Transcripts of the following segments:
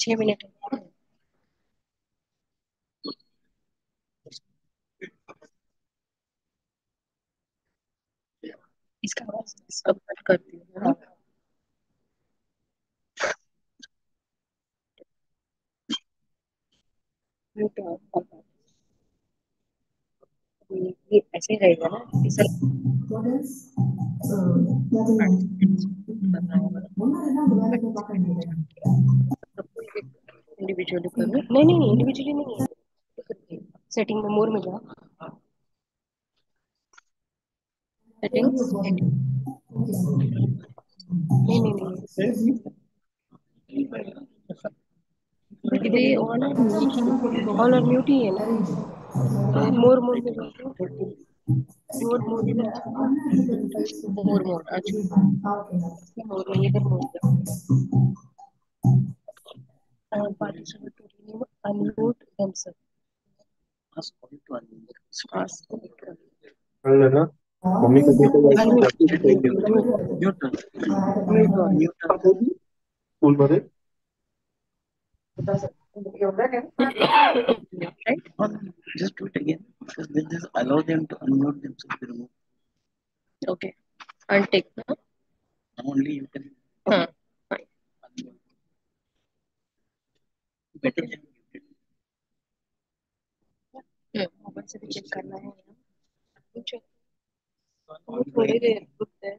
छह मिनट। इसका आवाज़ इसका कट करती हूँ हाँ ये ऐसे रहेगा ना इसे इंडिविजुअली करना नहीं नहीं नहीं इंडिविजुअली नहीं सेटिंग में मोर में जाओ। सेटिंग नहीं नहीं नहीं। इधर ऑल ऑल और म्यूट ही है ना? मोर मोर मोर मोर मोर मोर अच्छा मोर में इधर more participant to remove unmute themselves. Ask all to unmute. Ask all to unmute. Hello ना मम्मी को देखो न्यूटन न्यूटन न्यूटन स्कूल भरे right? Just do it again because then just allow them to unmute themselves to remove. okay and take huh? Only you can Huh. fine. Better than mobile से भी check करना है थोड़ी देर रुकते हैं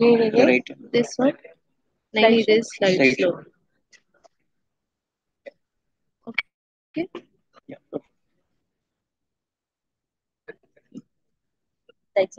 Right. this one. 90 it is slide, slide slow. Okay. Yeah. Right.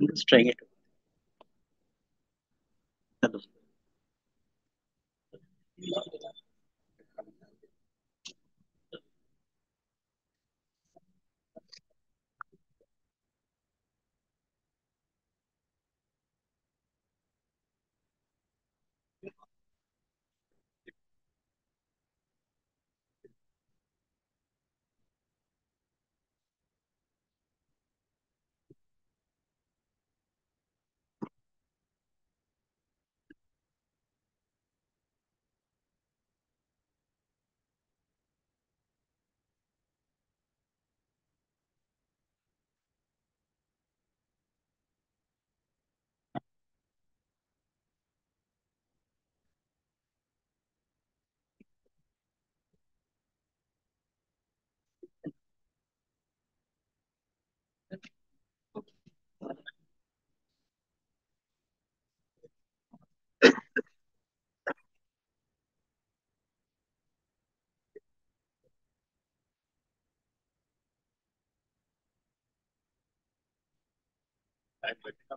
Let's try it. Hello. Time लगेगा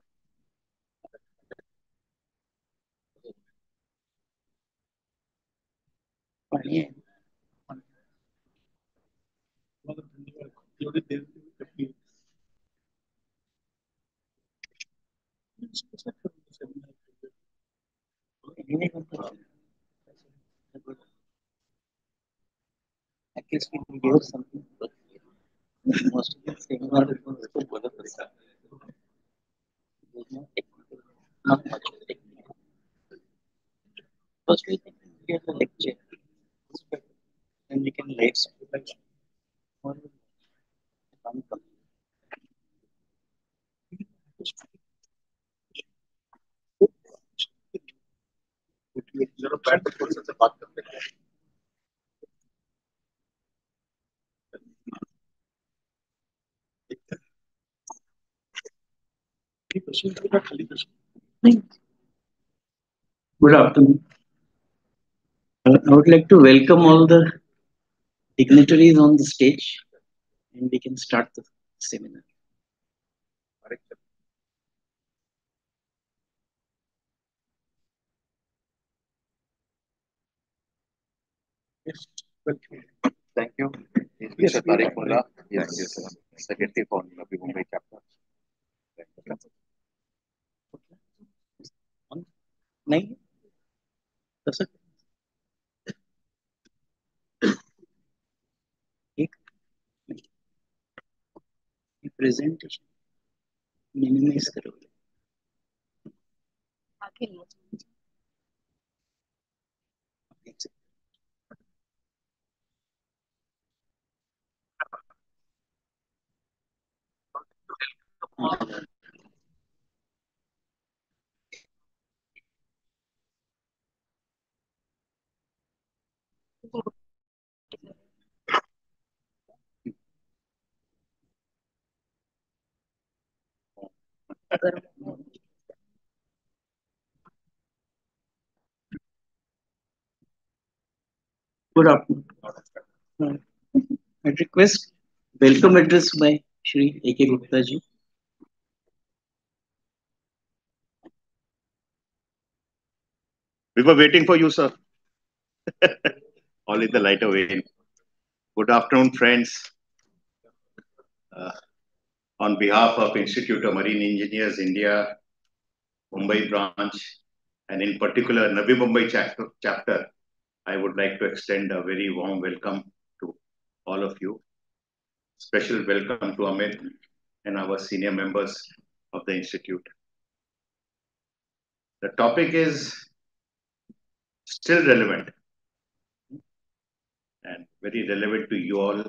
बढ़िया थोड़ी देर I guess we can give something, but most of the same are the ones who First, we think we have a lecture, and we can live. Or. जरा बैठ के थोड़ा सा बात करते हैं Good afternoon. Uh, I would like to welcome all the dignitaries on the stage and we can start the seminar. Yes, welcome. Thank you. Is Yes, Mr. we Tariq have- Mullah, yes, Yes. yes, Secretary for Navi Mumbai chapter. नहीं। कर सकते एक presentation minimise करोगे। आगे नहीं अगर good afternoon I request welcome address में श्री ए के Gupta ji We were waiting for you, sir. All in the light of rain. Good afternoon, friends. Uh, on behalf of Institute of Marine Engineers India, Mumbai branch, and in particular Navi Mumbai chapter, chapter, I would like to extend a very warm welcome to all of you. Special welcome to Amit and our senior members of the Institute. The topic is still relevant and very relevant to you all.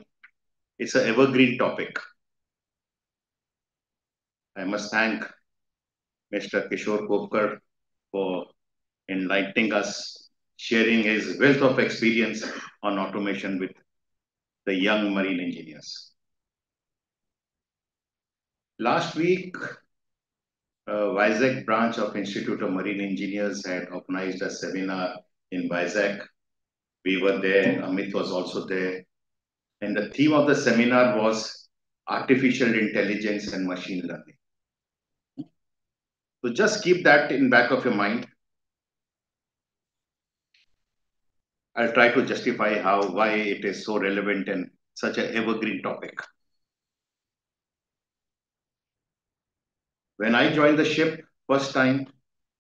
It's an evergreen topic. I must thank Mr. Kishore Khopkar for enlightening us, sharing his wealth of experience on automation with the young marine engineers. Last week, uh, Vizag branch of Institute of Marine Engineers had organized a seminar in Vizag. We were there, Amit was also there. And the theme of the seminar was artificial intelligence and machine learning. So just keep that in back of your mind. I'll try to justify how, why it is so relevant and such an evergreen topic. When I joined the ship first time,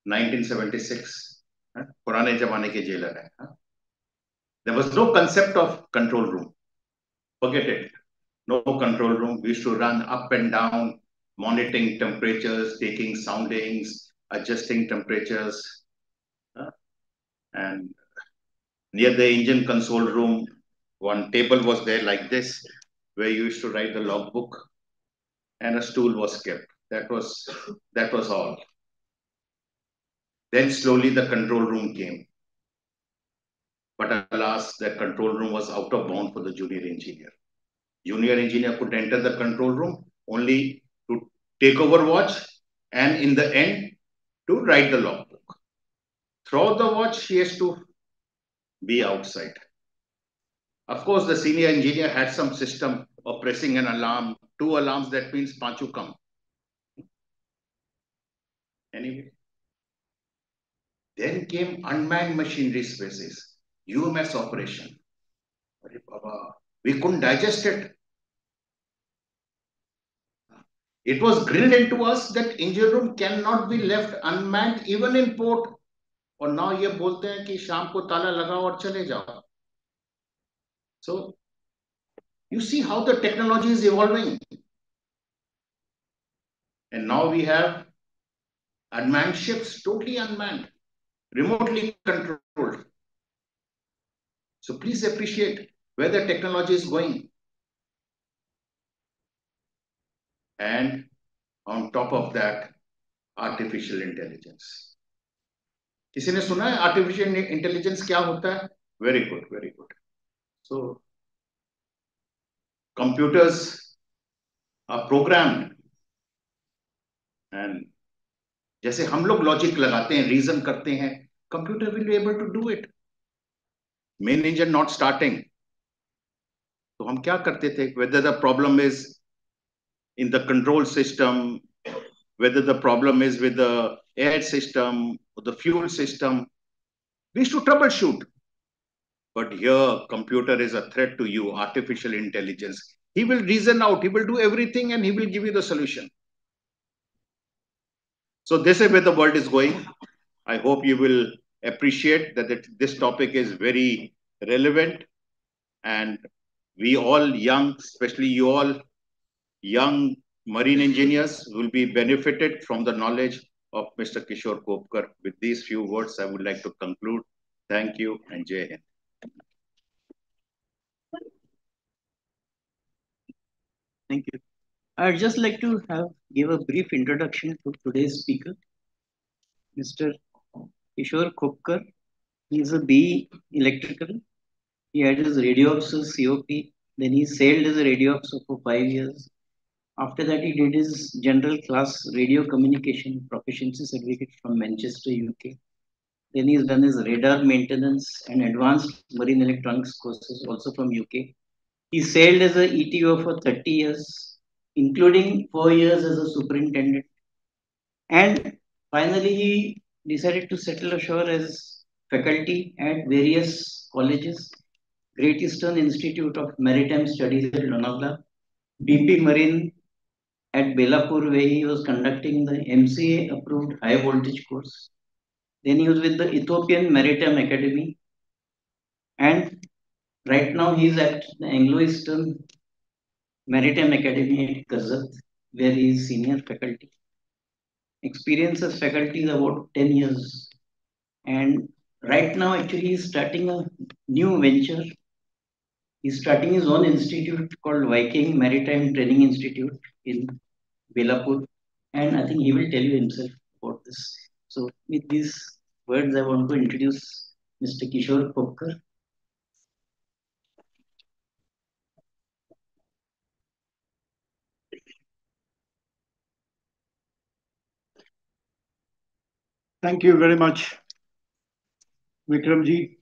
1976, huh, पुराने जमाने के jailer हैं, huh? There was no concept of control room. Forget it. No control room. We used to run up and down, monitoring temperatures, taking soundings, adjusting temperatures. huh? And near the engine console room, one table was there like this, where you used to write the logbook, and a stool was kept. That was that was all. Then slowly the control room came. But alas, the control room was out of bound for the junior engineer. Junior engineer could enter the control room only to take over watch and in the end to write the logbook. Throughout the watch, he has to be outside. Of course, the senior engineer had some system of pressing an alarm, two alarms, that means Panchu come. Anyway. Then came unmanned machinery spaces, UMS operation. We couldn't digest it. It was drilled into us that engine room cannot be left unmanned even in port. और now ये बोलते हैं कि शाम को ताला लगाओ और चले जाओ. So you see how the technology is evolving. And now we have unmanned ships, totally unmanned, remotely controlled. So please appreciate where the technology is going. And on top of that, artificial intelligence. किसी ने सुना है artificial intelligence क्या होता है? Very good very good so computers are programmed and जैसे हम लोग लॉजिक लगाते हैं रीजन करते हैं computer will be able to do it main engine not starting तो हम क्या करते थे? Whether the problem is in the control system, whether the problem is with the air system or the fuel system. We used to troubleshoot. But here, computer is a threat to you, artificial intelligence. He will reason out, he will do everything, and he will give you the solution. So this is where the world is going. I hope you will appreciate that this topic is very relevant. And we all young, especially you all, young marine engineers will be benefited from the knowledge of Mr. Kishore Khopkar. With these few words, I would like to conclude. Thank you and Jai Hind. Thank you. I'd just like to have give a brief introduction to today's speaker, Mr. Kishore Khopkar. He is a B electrical. He had his radio officer COP. Then he sailed as a radio officer for five years. After that, he did his general class radio communication proficiency certificate from Manchester, UK. Then he's done his radar maintenance and advanced marine electronics courses also from UK. He sailed as a ETO for 30 years, including four years as a superintendent. And finally, he decided to settle ashore as faculty at various colleges, Great Eastern Institute of Maritime Studies at Lonavala, BP Marine at Belapur where he was conducting the MCA approved high voltage course. Then he was with the Ethiopian Maritime Academy. And right now he's at the Anglo-Eastern Maritime Academy at Karjat, where he is senior faculty. Experience as faculty is about 10 years. And right now actually he's starting a new venture. He's starting his own institute called Viking Maritime Training Institute in Belapur, and I think he will tell you himself about this. So with these words, I want to introduce Mr. Kishore Khopkar. Thank you very much, Vikramji.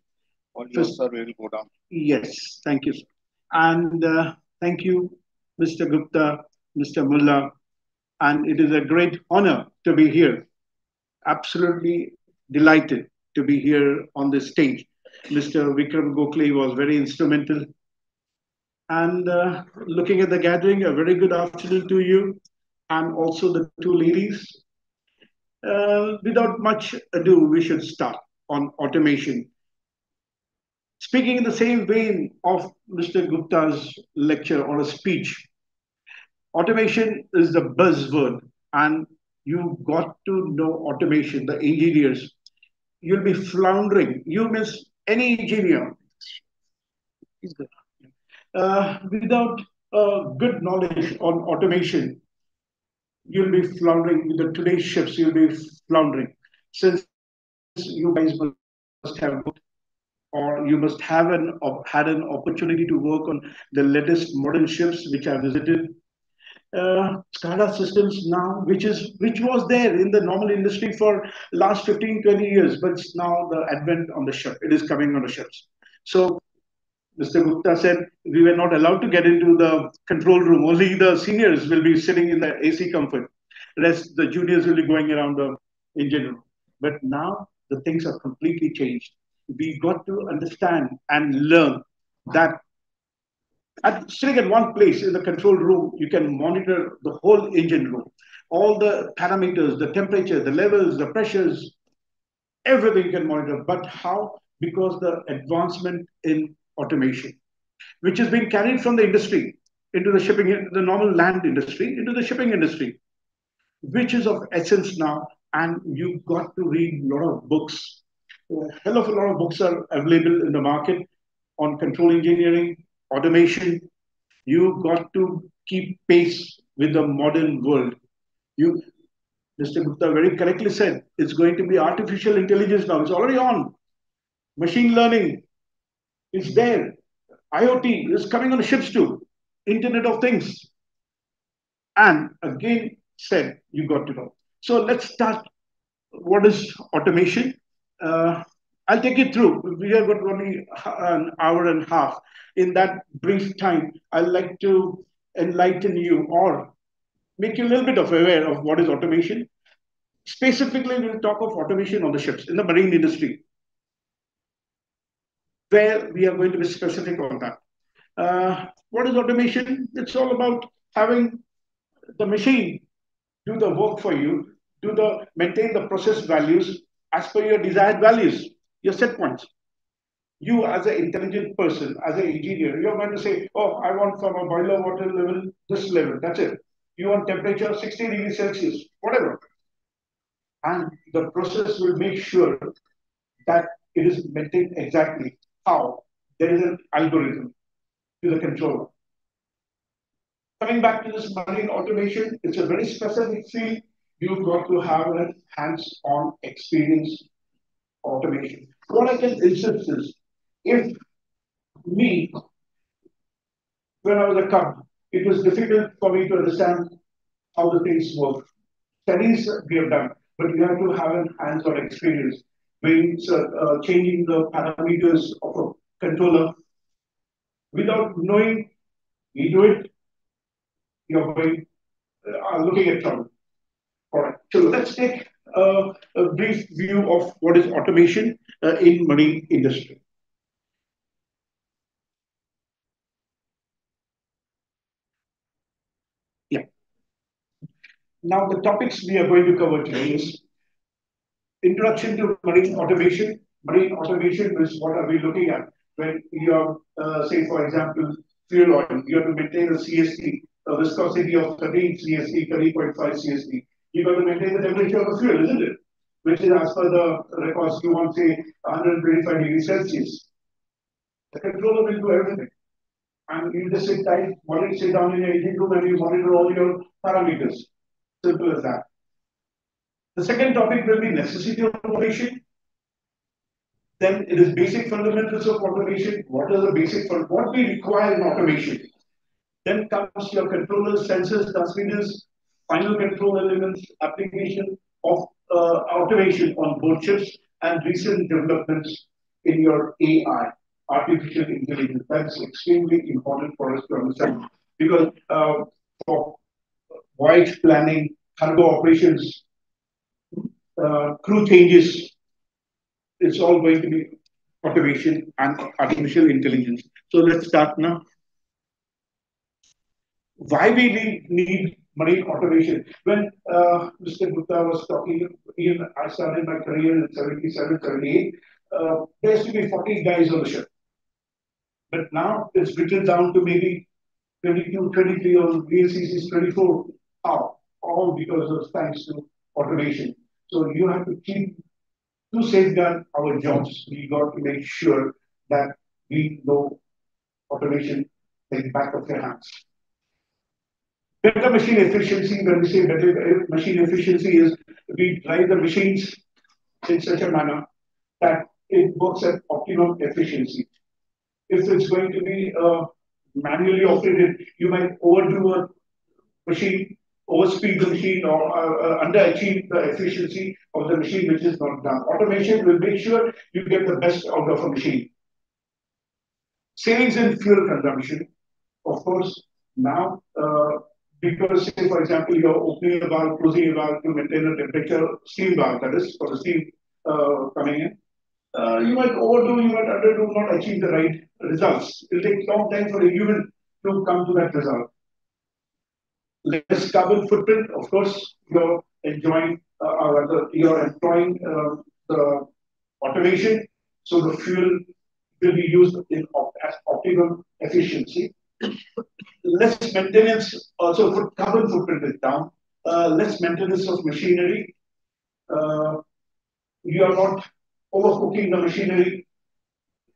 On your sir, we will go down. Yes, thank you. Sir. And uh, thank you, Mr. Gupta, Mr. Mullah, and it is a great honor to be here. Absolutely delighted to be here on this stage. Mr. Vikram Gokhale was very instrumental. And uh, looking at the gathering, a very good afternoon to you and also the two ladies. Uh, without much ado, we should start on automation. Speaking in the same vein of Mr. Gupta's lecture or a speech, automation is the buzzword and you've got to know automation the engineers. You'll be floundering. You miss any engineer. Uh, without uh, good knowledge on automation you'll be floundering. With the today's ships you'll be floundering. Since you guys must have or you must have an had an opportunity to work on the latest modern ships which I visited uh, SCADA systems now, which is which was there in the normal industry for last 15, 20 years, but it's now the advent on the ship. It is coming on the ships. So Mr. Gupta said we were not allowed to get into the control room. Only the seniors will be sitting in the AC comfort. Rest the juniors will be going around the engine room. But now the things are completely changed. We got to understand and learn that at, sitting at one place in the control room, you can monitor the whole engine room, all the parameters, the temperature, the levels, the pressures, everything you can monitor. But how? Because the advancement in automation, which has been carried from the industry into the shipping, the normal land industry, into the shipping industry, which is of essence now and you've got to read a lot of books. A hell of a lot of books are available in the market on control engineering, automation. You've got to keep pace with the modern world. You, Mr. Gupta very correctly said, it's going to be artificial intelligence now. It's already on. Machine learning is there. IoT is coming on ships too. Internet of Things. And again, said you got to know. So let's start. What is automation? Uh, I'll take it through. We have got only an hour and a half. In that brief time, I'd like to enlighten you or make you a little bit of aware of what is automation. Specifically, we'll talk of automation on the ships in the marine industry, where we are going to be specific on that. Uh, what is automation? It's all about having the machine do the work for you, do the maintain the process values as per your desired values, your set points. You as an intelligent person, as an engineer, you're going to say, oh, I want from a boiler water level, this level, that's it. You want temperature 60 degrees Celsius, whatever. And the process will make sure that it is maintained exactly how. There is an algorithm to the controller. Coming back to this marine automation, it's a very specific field. You've got to have a hands-on experience automation. What I can insist is, if me, when I was a cub, it was difficult for me to understand how the things work. Studies we have done, but you have to have a hands-on experience. When uh, changing the parameters of a controller without knowing, we do it, you're going, uh, looking at trouble. All right, so let's take uh, a brief view of what is automation uh, in marine industry. Yeah. Now the topics we are going to cover today is introduction to marine automation. Marine automation is what are we looking at? When you are, uh, say, for example, fuel oil, you have to maintain a CST, a viscosity of 13 CST, 30.5 CST. You got to maintain the temperature of the fuel, isn't it? Which is as per the records, you want say 125 degrees Celsius. The controller will do everything. And you just sit tight, monitor, sit down in your engine room and you monitor all your parameters. Simple as that. The second topic will be necessity of automation. Then it is basic fundamentals of automation. What are the basic for what we require in automation? Then comes your controllers, sensors, transmitters, final control elements, application of uh, automation on board ships, and recent developments in your AI, artificial intelligence. That's extremely important for us to understand because uh, for voyage planning, cargo operations, uh, crew changes, it's all going to be automation and artificial intelligence. So let's start now. Why we need, need marine automation? When uh, Mr. Gupta was talking, even I started my career in 77, 78, uh, there used to be 40 guys on the ship. But now it's written down to maybe 22, 23 or VLCCs 24. How? All because of thanks to automation. So you have to keep to safeguard our jobs. We got to make sure that we know automation in the back of your hands. Better machine efficiency, when we say better machine efficiency is we drive the machines in such a manner that it works at optimum efficiency. If it's going to be uh, manually operated, you might overdo a machine overspeed the machine or uh, uh, underachieve the efficiency of the machine, which is not done. Automation will make sure you get the best out of a machine. Savings in fuel consumption, of course, now, uh, because, say, for example, you're opening a valve, closing a valve to maintain a temperature, steam valve, that is, for the steam uh, coming in, uh, you might overdo, you might underdo, not achieve the right results. It will take long time for a human to come to that result less carbon footprint. Of course, you're enjoying uh, you're employing uh, the automation, so the fuel will be used in as optimum efficiency. Less maintenance, also carbon footprint is down. Uh, less maintenance of machinery. uh, you are not overcooking the machinery.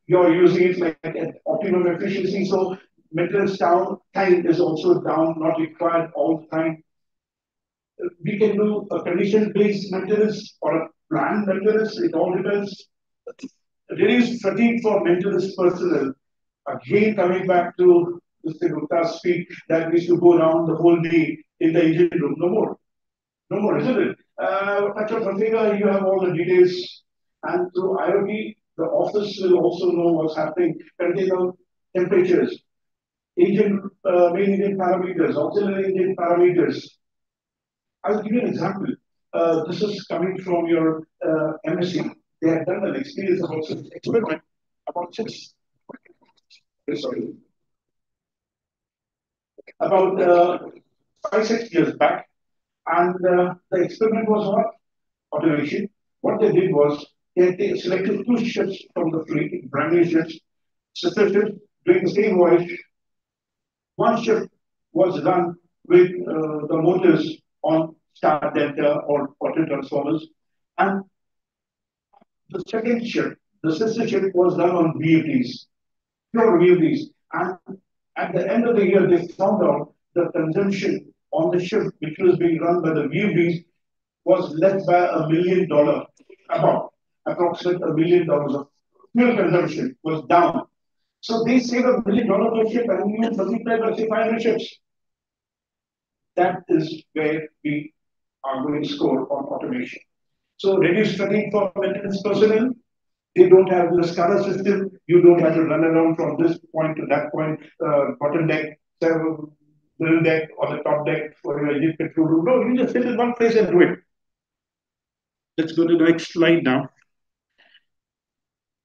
You are using it like at optimum efficiency. So maintenance down time is also down, not required all the time. We can do a condition-based maintenance or a planned maintenance. It all depends. Reduce fatigue for maintenance personnel. Again, coming back to Mr. Gupta's speech that we should go around the whole day in the engine room. No more. No more, isn't it? Uh, Dr. Fatiga, you have all the details. And through IoT, the office will also know what's happening, container temperatures, engine, uh, main engine parameters, auxiliary engine parameters. I'll give you an example. Uh, this is coming from your uh, MSc. They have done an experience about six experiment about six. Sorry. About uh, five, six years back. And uh, the experiment was what? Automation. What they did was they, selected two ships from the fleet, brand new ships, sister ships, doing the same voyage. One ship was run with uh, the motors on star delta or auto transformers. And the second ship, the sister ship, was done on VFDs, pure VFDs. And at the end of the year, they found out the consumption on the ship, which was being run by the VFDs, was less by a million dollar, about approximately a million dollars of fuel consumption was down. So they save a million dollar per ship and you multiply by say 500 ships. That is where we are going to score on automation. So reduce fatigue for maintenance personnel. They don't have the SCADA system. You don't have to run around from this point to that point, uh, bottom deck, middle deck or the top deck for your engine control room. No, you just sit in one place and do it. Let's go to the next slide now.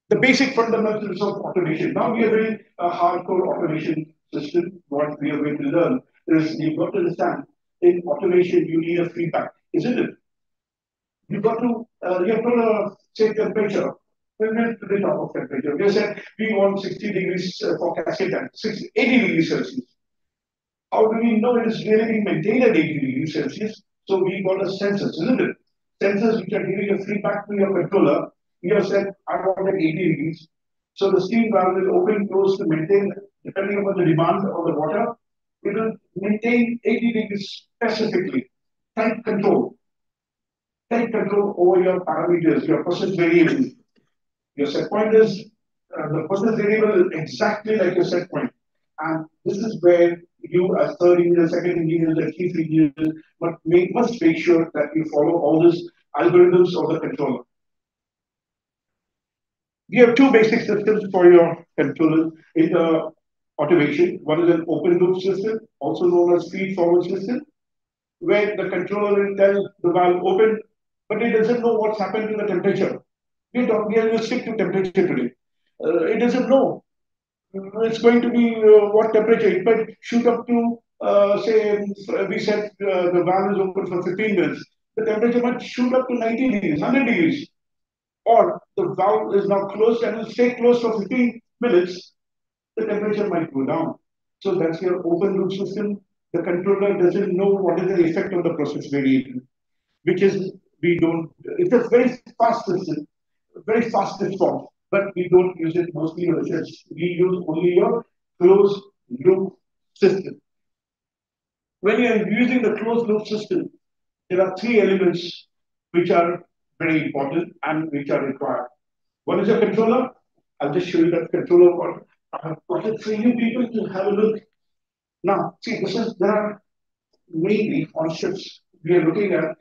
The basic fundamentals of automation. Now we are doing a hardcore automation system. What we are going to learn is you've got to understand in automation you need a feedback, isn't it? You've got to, uh, you have to uh, say temperature. We went to the top of temperature. We said we want 60 degrees uh, for cascade tank, 60, 80 degrees Celsius. How do we know it is really being maintained at 80 degrees Celsius? So we got a sensors, isn't it? Sensors which are giving a feedback to your controller. You have said, I want at 80 degrees. So the steam valve will open, close to maintain, depending upon the demand of the water, it will maintain 80 degrees specifically. Tight control. Tight control over your parameters, your process variable. Your set point is uh, the process variable is exactly like your set point. And this is where you as third engineer, second engineer, the chief engineer, but make, must make sure that you follow all these algorithms of the controller. You have two basic systems for your controller in the automation. One is an open loop system, also known as feed forward system, where the controller will tell the valve open, but it doesn't know what's happened to the temperature. We are, we are stick to temperature today. Uh, it doesn't know it's going to be uh, what temperature? It might shoot up to, uh, say, we said uh, the valve is open for 15 minutes. The temperature might shoot up to 90 degrees, 100 degrees. Or the valve is now closed and will stay closed for 15 minutes. The temperature might go down. So that's your open loop system. The controller doesn't know what is the effect of the process variable, which is we don't. It's a very fast system, very fast response but we don't use it mostly in research. We use only your closed loop system. When you are using the closed loop system, there are three elements which are very important and which are required. One is a controller. I'll just show you that controller part. I have got it for you people to have a look. Now, see, this is there are mainly on ships. We are looking at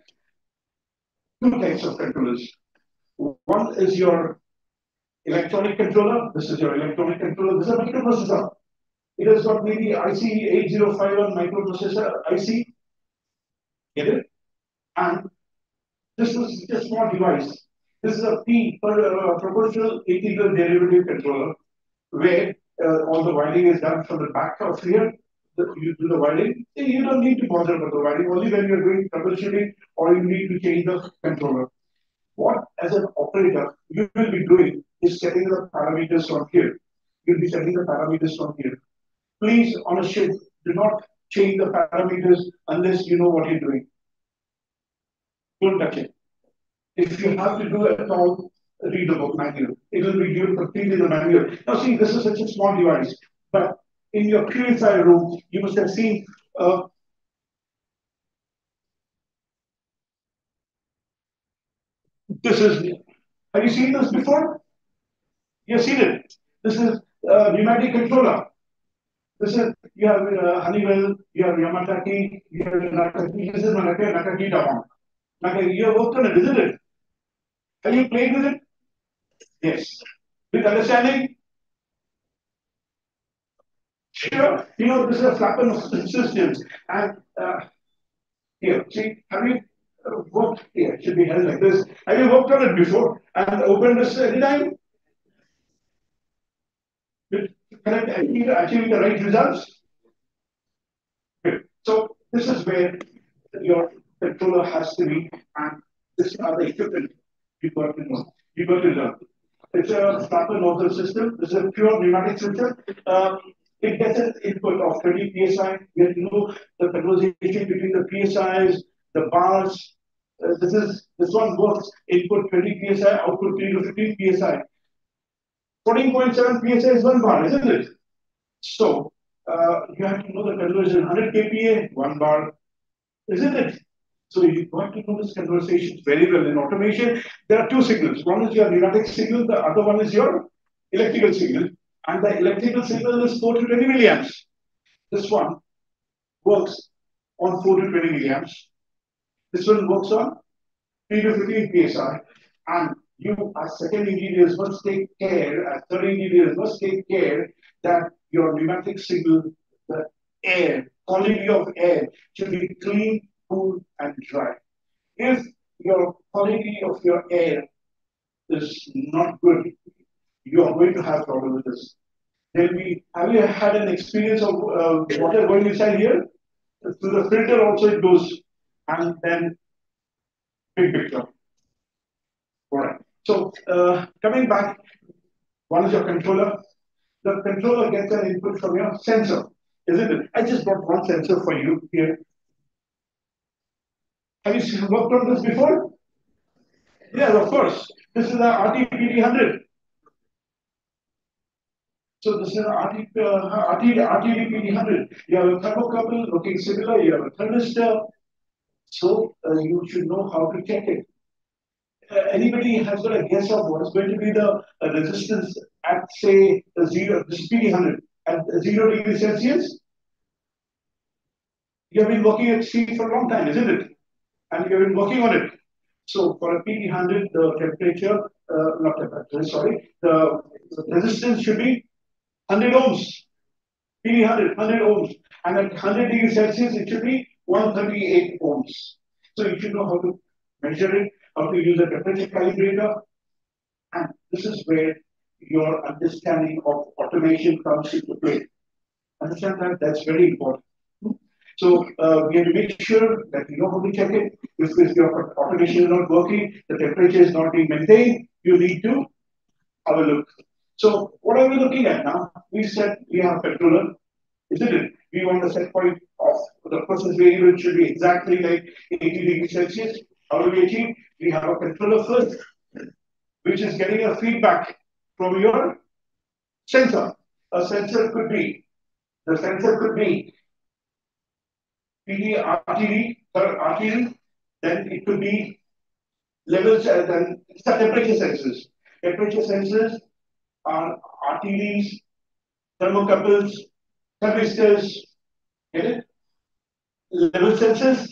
two types of controllers. One is your electronic controller. This is your electronic controller. This is a microprocessor. It has got maybe IC 8051 microprocessor IC. Get it? And this is a small device. This is a P uh, proportional integral derivative controller where uh, all the winding is done from the back of here. The, you do the winding. You don't need to bother about the wiring only when you're doing troubleshooting or you need to change the controller. What, as an operator, you will be doing is setting the parameters from here. You'll be setting the parameters from here. Please, on a ship, do not change the parameters unless you know what you're doing. Don't touch it. If you have to do it at all, read the book manual. It will be given completely in the manual. Now see, this is such a small device, but in your purifier room, you must have seen uh, this is, have you seen this before? You've seen it. This is uh, pneumatic controller. This is, you have uh, Honeywell, you have Yamatake, you have Nakaki, this is Nakaki, Nakaki Dawan. Nakaki, you have worked on it, isn't it? Have you played with it? Yes. With understanding? Sure. You know, this is a flapping systems. And uh, here, see, have you uh, worked should be held like this. Have you worked on it before and opened this anytime? Correct, achieving the right results? Good. So, this is where your controller has to be, and this are the equipment you got to know. You got to learn. It's a starter nozzle system. This is a pure pneumatic system. Um, it gets an input of 30 psi. You know the conversation between the psi's, the bars. Uh, this is this one works input 20 psi, output 3 to 15 psi. 14.7 psi is one bar, isn't it? So uh, you have to know the conversion 100 kPa, one bar, isn't it? So you got to know this conversation very well. In automation, there are two signals. One is your pneumatic signal, the other one is your electrical signal. And the electrical signal is 4 to 20 milliamps. This one works on 4 to 20 milliamps. This one works on 3 to 15 psi. And you as second engineers must take care, as third engineers must take care that your pneumatic signal, the air, quality of air should be clean, cool, and dry. If your quality of your air is not good, you are going to have problem with this. There'll be, have you had an experience of uh, water going inside here? Through the filter also it goes, and then big, picture. All right. So uh, coming back, one is your controller. The controller gets an input from your sensor, isn't it? I just brought one sensor for you here. Have you worked on this before? Yes, of course. This is the RTPD100. So this is an RT, uh, RT, RTD PT100. You have a thermocouple looking similar. You have a thermistor. So uh, you should know how to check it. Uh, anybody has got a guess of what is going to be the uh, resistance at say zero, this PT100 at zero degrees Celsius? You have been working at sea for a long time, isn't it? And you have been working on it. So for a PT100, the temperature, uh, not temperature, sorry, the, the resistance should be 100 ohms. PT100, 100 ohms. And at 100 degrees Celsius, it should be 138 ohms. So you should know how to measure it, how to use a temperature calibrator. And this is where your understanding of automation comes into play. Understand that? That's very important. So uh, we have to make sure that you know how to check it. If, if your automation is not working, the temperature is not being maintained, you need to have a look. So what are we looking at now? We said we have controller, isn't it? We want the set point of the process variable should be exactly like 80 degrees Celsius. How do we achieve? We have a controller first, which is getting a feedback from your sensor. A sensor could be, the sensor could be PD, RTD, RTD, then it could be levels, and then it's temperature sensors. Temperature sensors are RTDs, thermocouples, thermistors, get it? Level sensors,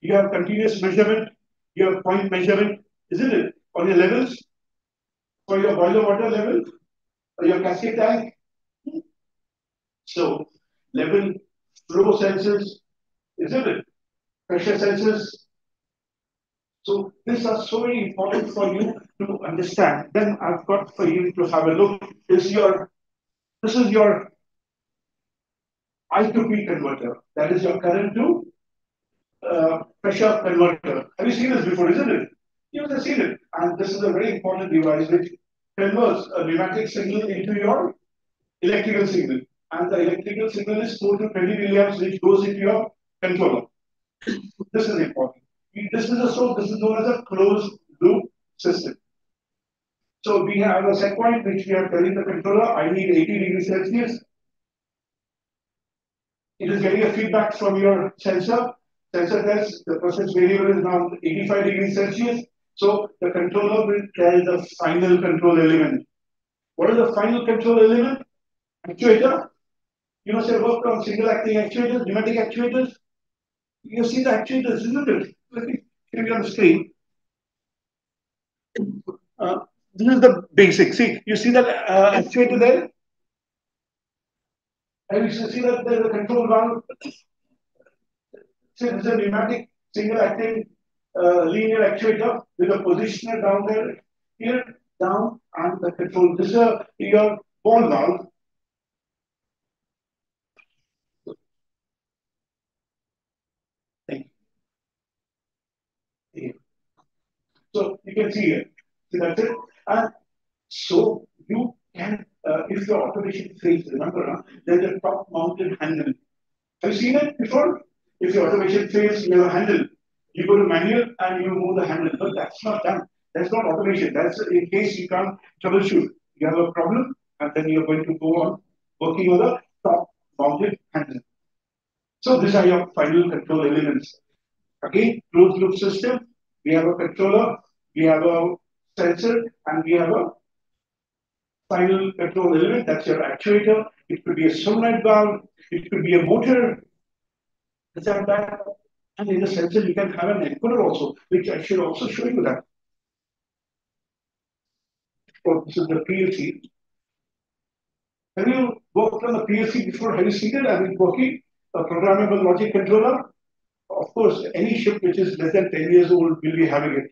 you have continuous measurement, you have point measurement, isn't it? On your levels, for your boiler water level, or your cascade tank. So, level flow sensors, isn't it? Pressure sensors. So, these are so important for you to understand. Then I've got for you to have a look. Is your this is your I to P converter. That is your current to uh, pressure converter. Have you seen this before, isn't it? You have seen it. And this is a very important device which converts a pneumatic signal into your electrical signal. And the electrical signal is 4 to 20 milliamps, which goes into your controller. This is important. This is a so this is known as a closed loop system. So we have a set point which we are telling the controller, I need 80 degrees Celsius. It is getting a feedback from your sensor. Sensor tells the process variable is now 85 degrees Celsius. So the controller will tell the final control element. What is the final control element? Actuator. You must have worked on single acting actuators, pneumatic actuators. You see the actuators, isn't it? Let me show you on the screen. Uh, this is the basic. See, you see that uh, actuator there? And you see that there's a control valve. See, this is a pneumatic single acting uh, linear actuator with a positioner down there, here, down, and the control. This is a, your ball valve. Thank you. So you can see here. See that's it. And so you can, uh, if your automation fails, remember, uh, there's a top mounted handle. Have you seen it before? If your automation fails, you have a handle. You go to manual and you move the handle. But that's not done. That's not automation. That's in case you can't troubleshoot. You have a problem, and then you're going to go on working on the top mounted handle. So these are your final control elements. Again, closed loop system. We have a controller, we have a sensor, and we have a final control element. That's your actuator. It could be a solenoid valve. It could be a motor. Is that that? And in the sensor, you can have an encoder also, which I should also show you that. So this is the PLC. Have you worked on the PLC before? Have you seen it? Have it working? A programmable logic controller? Of course, any ship which is less than 10 years old will be having it.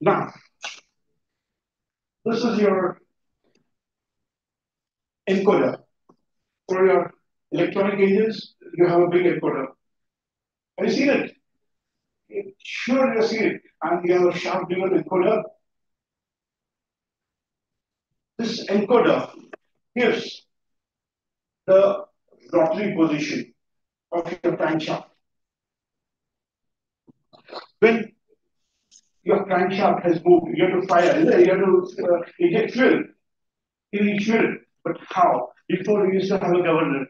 Now, this is your encoder for your electronic engines. You have a big encoder. Have you seen it? Sure, you see it. And you have a sharp driven encoder. This encoder gives the rotary position of your crankshaft. When your crankshaft has moved, you have to fire, you have to uh, eject fuel. You need fuel. But how? Before you used to have a governor,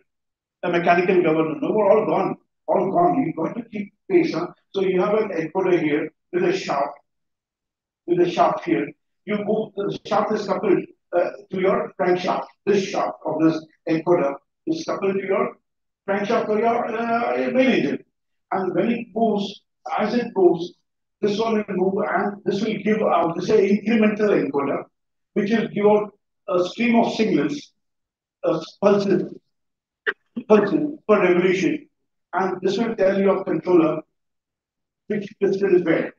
a mechanical governor. No, we're all gone. All gone. You've got to keep pace. Huh? So you have an encoder here with a shaft, with a shaft here. You move, the shaft is coupled uh, to your crankshaft. This shaft of this encoder is coupled to your crankshaft or your uh, main engine. And when it moves, as it moves, this one will move and this will give out, this is an incremental encoder, which will give out a stream of signals, uh, pulses, pulses per revolution. And this will tell your controller which piston is where.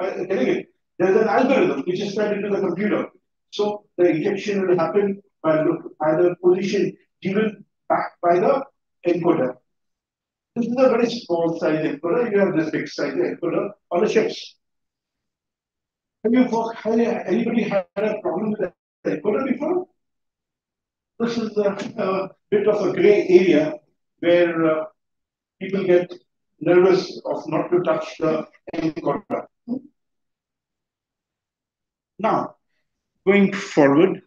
Uh, it? There's an algorithm which is fed into the computer. So the injection will happen by, by the position given back by the encoder. This is a very small size encoder. You have this big size encoder on the ships. Have you have anybody had a problem with the encoder before? This is a, a bit of a gray area where uh, people get nervous of not to touch the encoder. Now, going forward,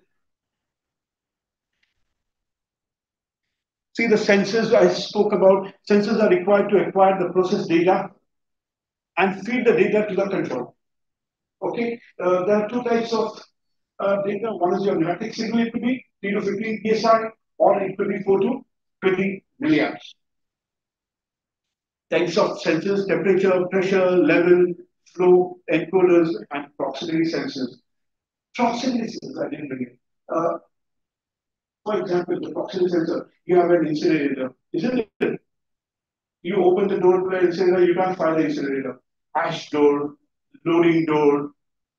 See the sensors I spoke about. Sensors are required to acquire the process data and feed the data to the control. Okay, uh, there are two types of uh, data. One is your pneumatic signal, it could be 3 to 15 psi, or it could be 4 to 20 milliamps. Types of sensors, temperature, pressure, level, flow, encoders, and proximity sensors. Proximity sensors, I didn't bring it. Uh, for example, the proximity sensor, you have an incinerator, isn't it? You open the door to the incinerator, you can't fire the incinerator. Ash door, loading door,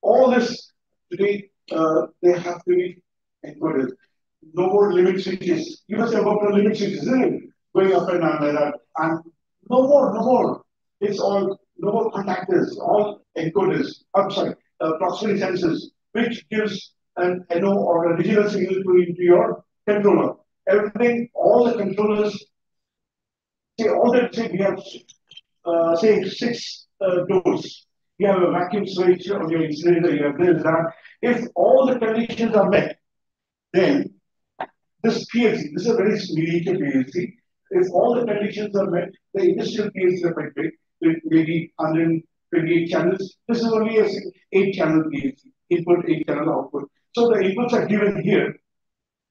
all this today, uh, they have to be encoded. No more limit switches. You must have worked limit switches, isn't it? Going up and down like that. And no more, no more. It's all, no more contactors, all encoders, outside, uh, proximity sensors, which gives an NO or a digital signal to, into your controller. Everything, all the controllers, say all that say we have uh, say six uh, doors. you have a vacuum switch on your incinerator, you have this, that. If all the conditions are met, then this PLC, this is a very miniature PLC. If all the conditions are met, the industrial PLC are big, with maybe 128 channels. This is only a 8 channel PLC, input, 8 channel output. So the inputs are given here.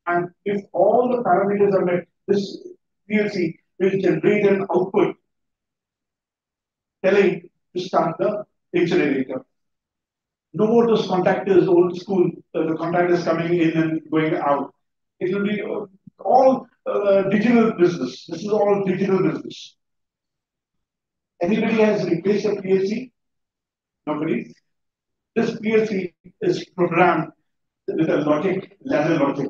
And if all the parameters are met, this PLC will generate an output telling to start the incinerator. No more those contactors, old school, uh, the contactors coming in and going out. It will be uh, all uh, digital business. This is all digital business. Anybody has replaced a PLC? Nobody. This PLC is programmed with a logic, ladder logic.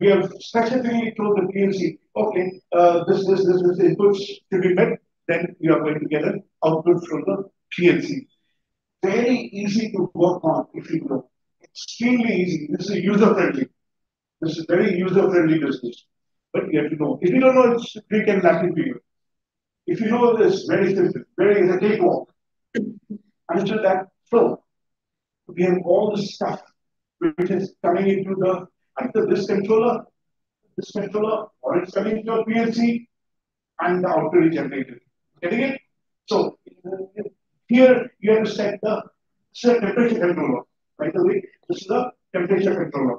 We have specifically told the PLC, okay, uh, this, this, this, this inputs to be met, then you are going to get an output from the PLC. Very easy to work on if you know. Extremely easy. This is user friendly. This is very user friendly business. But you have to know. If you don't know, it's Greek and Latin for you. If you know this, very simple, very it's a cakewalk. Understood that flow. We have all the stuff which is coming into the either this controller, this controller, or it's coming to a PLC, and the output is generated. Getting it? So here you have to set the set temperature controller. By the way, this is the temperature controller.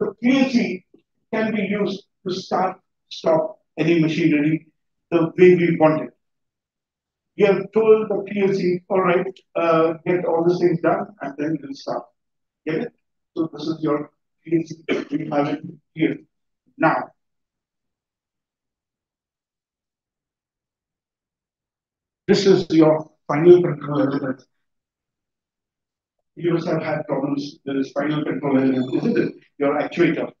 The PLC can be used to start, stop any machinery the way we want it. We have told the PLC, all right, uh, get all these things done, and then we'll start. Get it? So this is your We here. Now, this is your final control element. You must have had problems with this final control element, isn't it? Your actuator.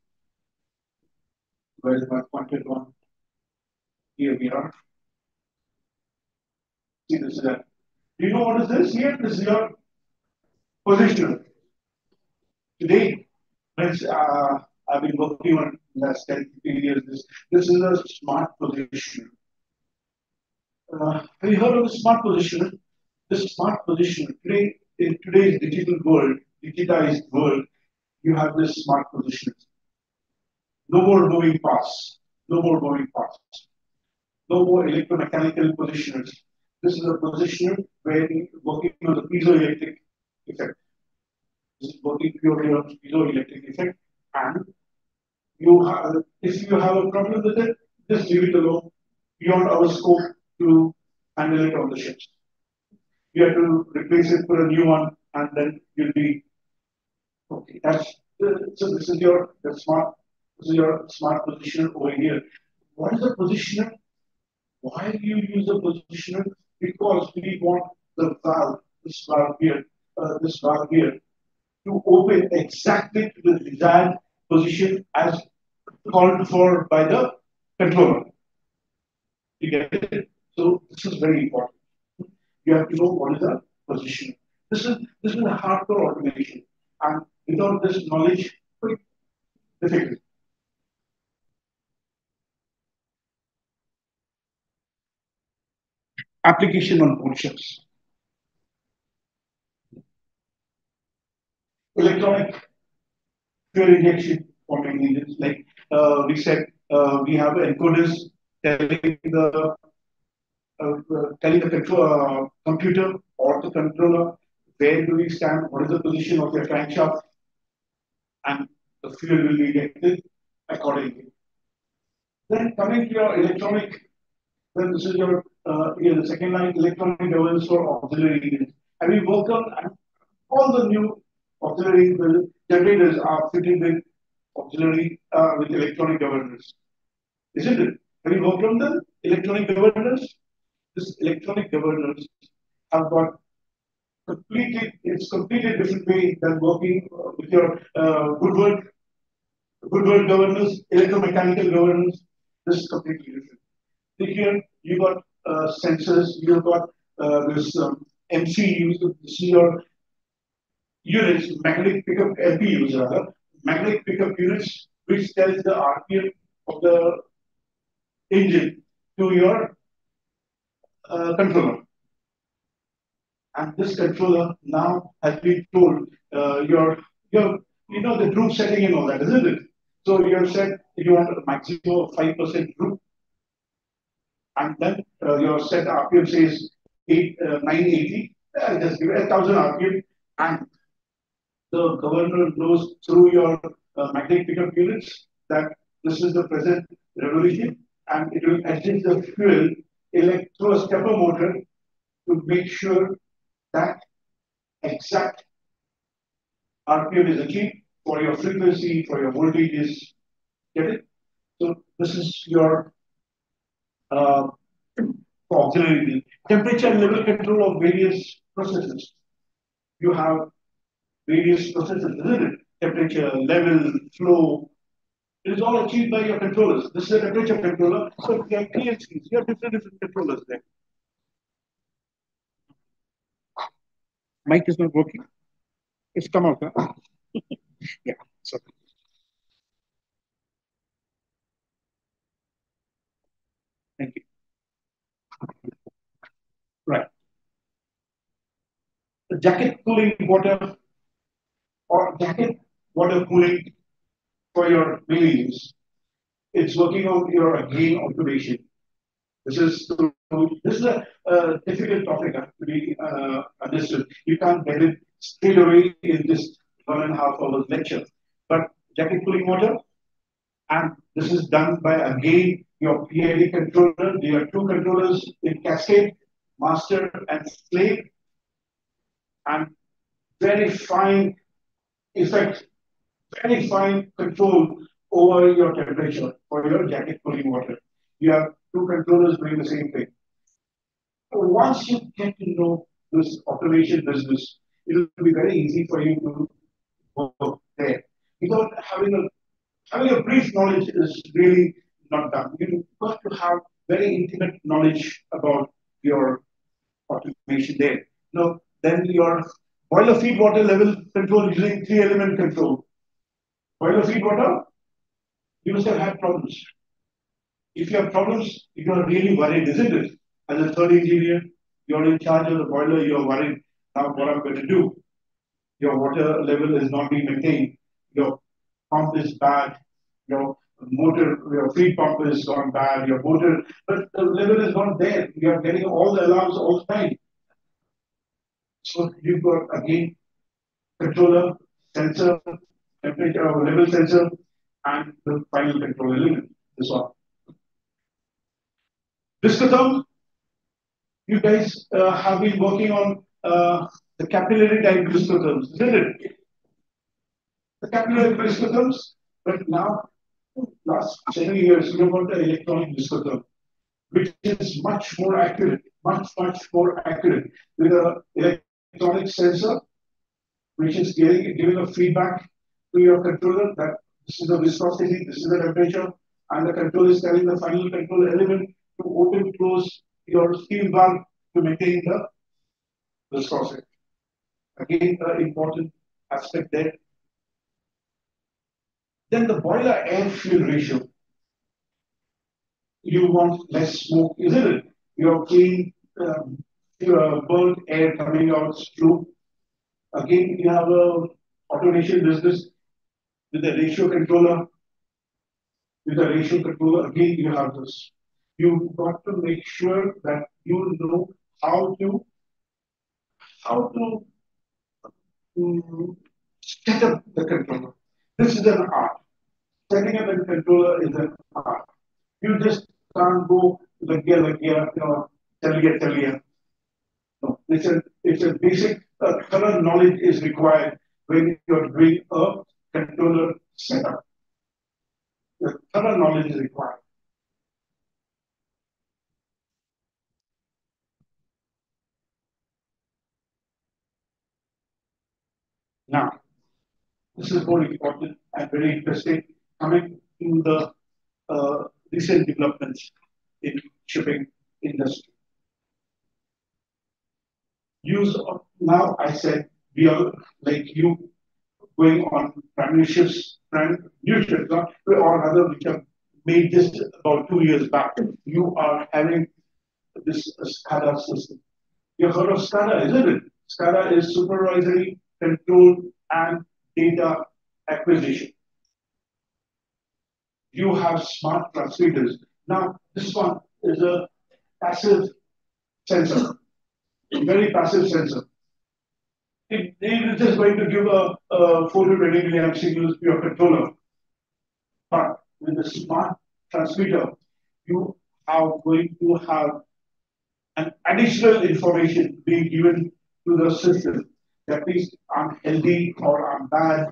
Where is my pointed one? Here we are. See this is that. Do you know what is this here? This is your position. Today, uh, I've been working on last 10, 15 years. This, this is a smart position. Uh, have you heard of the smart position? The smart position, today in today's digital world, digitized world, you have this smart position. No more moving parts. No more moving parts. No more electromechanical positioners. This is a positioner where you're working on the piezoelectric effect. Is working purely on piezoelectric effect. And you have, if you have a problem with it, just leave it alone beyond our scope to handle it on the ships. You have to replace it for a new one, and then you'll be okay. That's so. This is your the smart. This is your smart positioner over here. What is a positioner? Why do you use a positioner? Because we want the valve, this valve here, uh, this valve here, to open exactly to the desired position as called for by the controller. You get it? So this is very important. You have to know what is the position. This is this is a hardcore automation, and without this knowledge, difficult. Application on board. Electronic fuel injection forming engines, like uh, we said, uh, we have encoders telling the uh, telling the control, uh, computer or the controller where do we stand, what is the position of your crankshaft, and the fuel will be injected accordingly. Then coming to your electronic, then this is your uh, here the second line electronic governance for auxiliary units. Have you worked on all the new auxiliary generators are fitted with auxiliary uh, with electronic governors? Isn't it? Have you worked on the electronic governors? this electronic governors have got completely, it's completely different way than working with your uh, Woodward, Woodward governors, electromechanical governors. This is completely different. Here you got uh, sensors, you've got uh, this um, MCUs, this is your units, magnetic pickup MPUs rather, magnetic pickup units, which tells the RPM of the engine to your uh, controller. And this controller now has been told uh, your your you know the droop setting and all that, isn't it? So you have said you want a maximum of five percent droop, and then uh, your set RPM says eight uh, nine eighty. Uh, just give it a thousand RPM, and the governor knows through your uh, magnetic pickup units that this is the present revolution, and it will adjust the fuel electro stepper motor to make sure that exact RPM is achieved for your frequency, for your voltages. Get it? So this is your uh, auxiliary temperature level control of various processes. You have various processes, isn't it? Temperature, level, flow. It is all achieved by your controllers. This is a temperature controller. So you have PLCs, you have different different controllers there. Mic is not working. It's come out. Huh? yeah. So. Thank you. Right. The jacket cooling water or jacket water cooling for your daily use. It's working on your gain automation. This is this is a, difficult topic to be uh, understood. You can't get it straight away in this one and a half hours lecture. But jacket cooling water, and this is done by again your PID controller. There are two controllers in cascade, master and slave, and very fine effect, very fine control over your temperature for your jacket cooling water. You have two controllers doing the same thing. Once you get to know this automation business, it will be very easy for you to work there. Without having a having a brief knowledge is really not done. You've to have very intimate knowledge about your automation there. No, then your boiler feed water level control using three element control. Boiler feed water, you must have had problems. If you have problems, you are really worried, isn't it? As a third engineer, you're in charge of the boiler, you're worried now what I'm going to do. Your water level is not being maintained. Your pump is bad. Your motor, your feed pump is gone bad. Your motor, but the level is not there. You are getting all the alarms all the time. So you've got again controller, sensor, temperature or level sensor, and the final control element. This one. Viscotherm, you guys uh, have been working on uh, the capillary type viscotherms, isn't it? The capillary viscotherms, but now, last seven years, we got the electronic viscotherm, which is much more accurate, much, much more accurate with a electronic sensor, which is giving, giving a feedback to your controller that this is the viscosity, this is the temperature, and the control is telling the final control element to open, close your steel valve to maintain the viscosity. Again, an important aspect there. Then the boiler air fuel ratio. You want less smoke, isn't it? Your clean, um, your burnt air coming out through. Again, you have a automation business with a ratio controller. With a ratio controller, again, you have this. You've got to make sure that you know how to how to um, set up the controller. This is an art. Setting up a controller is an art. You just can't go lagia lagia, you know, talia talia. No, it's a it's a basic uh, knowledge is required when you're doing a controller setup. The thorough knowledge is required. Now, this is more important and very interesting coming to the uh, recent developments in shipping industry. Use of, now I said we are like you going on prime new ships, or rather which have made this about two years back. You are having this SCADA system. You've heard of SCADA, isn't it? SCADA is supervisory, control, and data acquisition. You have smart transmitters. Now, this one is a passive sensor, very passive sensor. It, it is just going to give a, a 420 milliamp signal to your controller. But with the smart transmitter, you are going to have an additional information being given to the system. That means I'm healthy or I'm bad.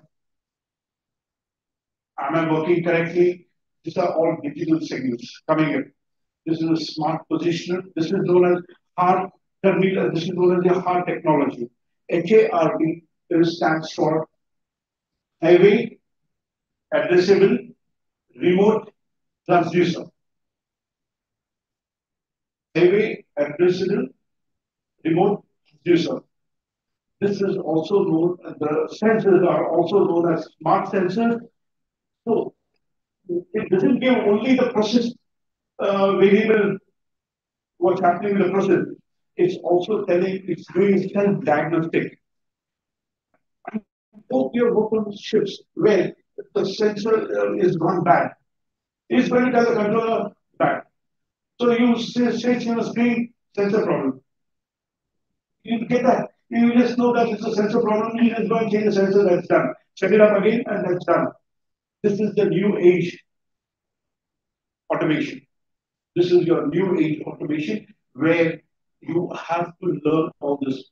Am I working correctly? These are all digital signals coming in. This is a smart positioner. This is known as terminal. This is known as the HART technology. HART stands for Highway Addressable Remote Transducer. Highway Addressable Remote Transducer. This is also known, the sensors are also known as smart sensors. So it doesn't give only the process uh, variable what's happening in the process. It's also telling, it's doing self-diagnostic. I hope you work on ships where the sensor uh, is gone bad. It's going to tell the controller bad. So you say, say on the screen, sensor problem. You get that. You just know that it's a sensor problem. You just go and change the sensor, that's done. Set it up again, and that's done. This is the new age automation. This is your new age automation where you have to learn all this.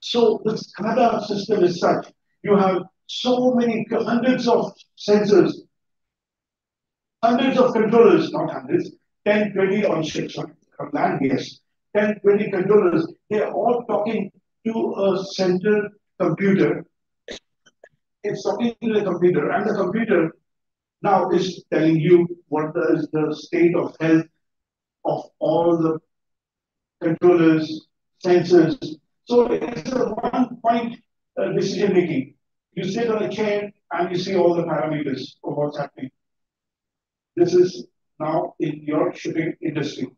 So the SCADA system is such. You have so many hundreds of sensors, hundreds of controllers, not hundreds, 10, 20 on ships, on land, yes. 10, 20 controllers, they're all talking to a central computer. It's talking to the computer, and the computer now is telling you what is the state of health of all the controllers, sensors. So it's a one point uh, decision making. You sit on a chair and you see all the parameters of what's happening. This is now in your shipping industry.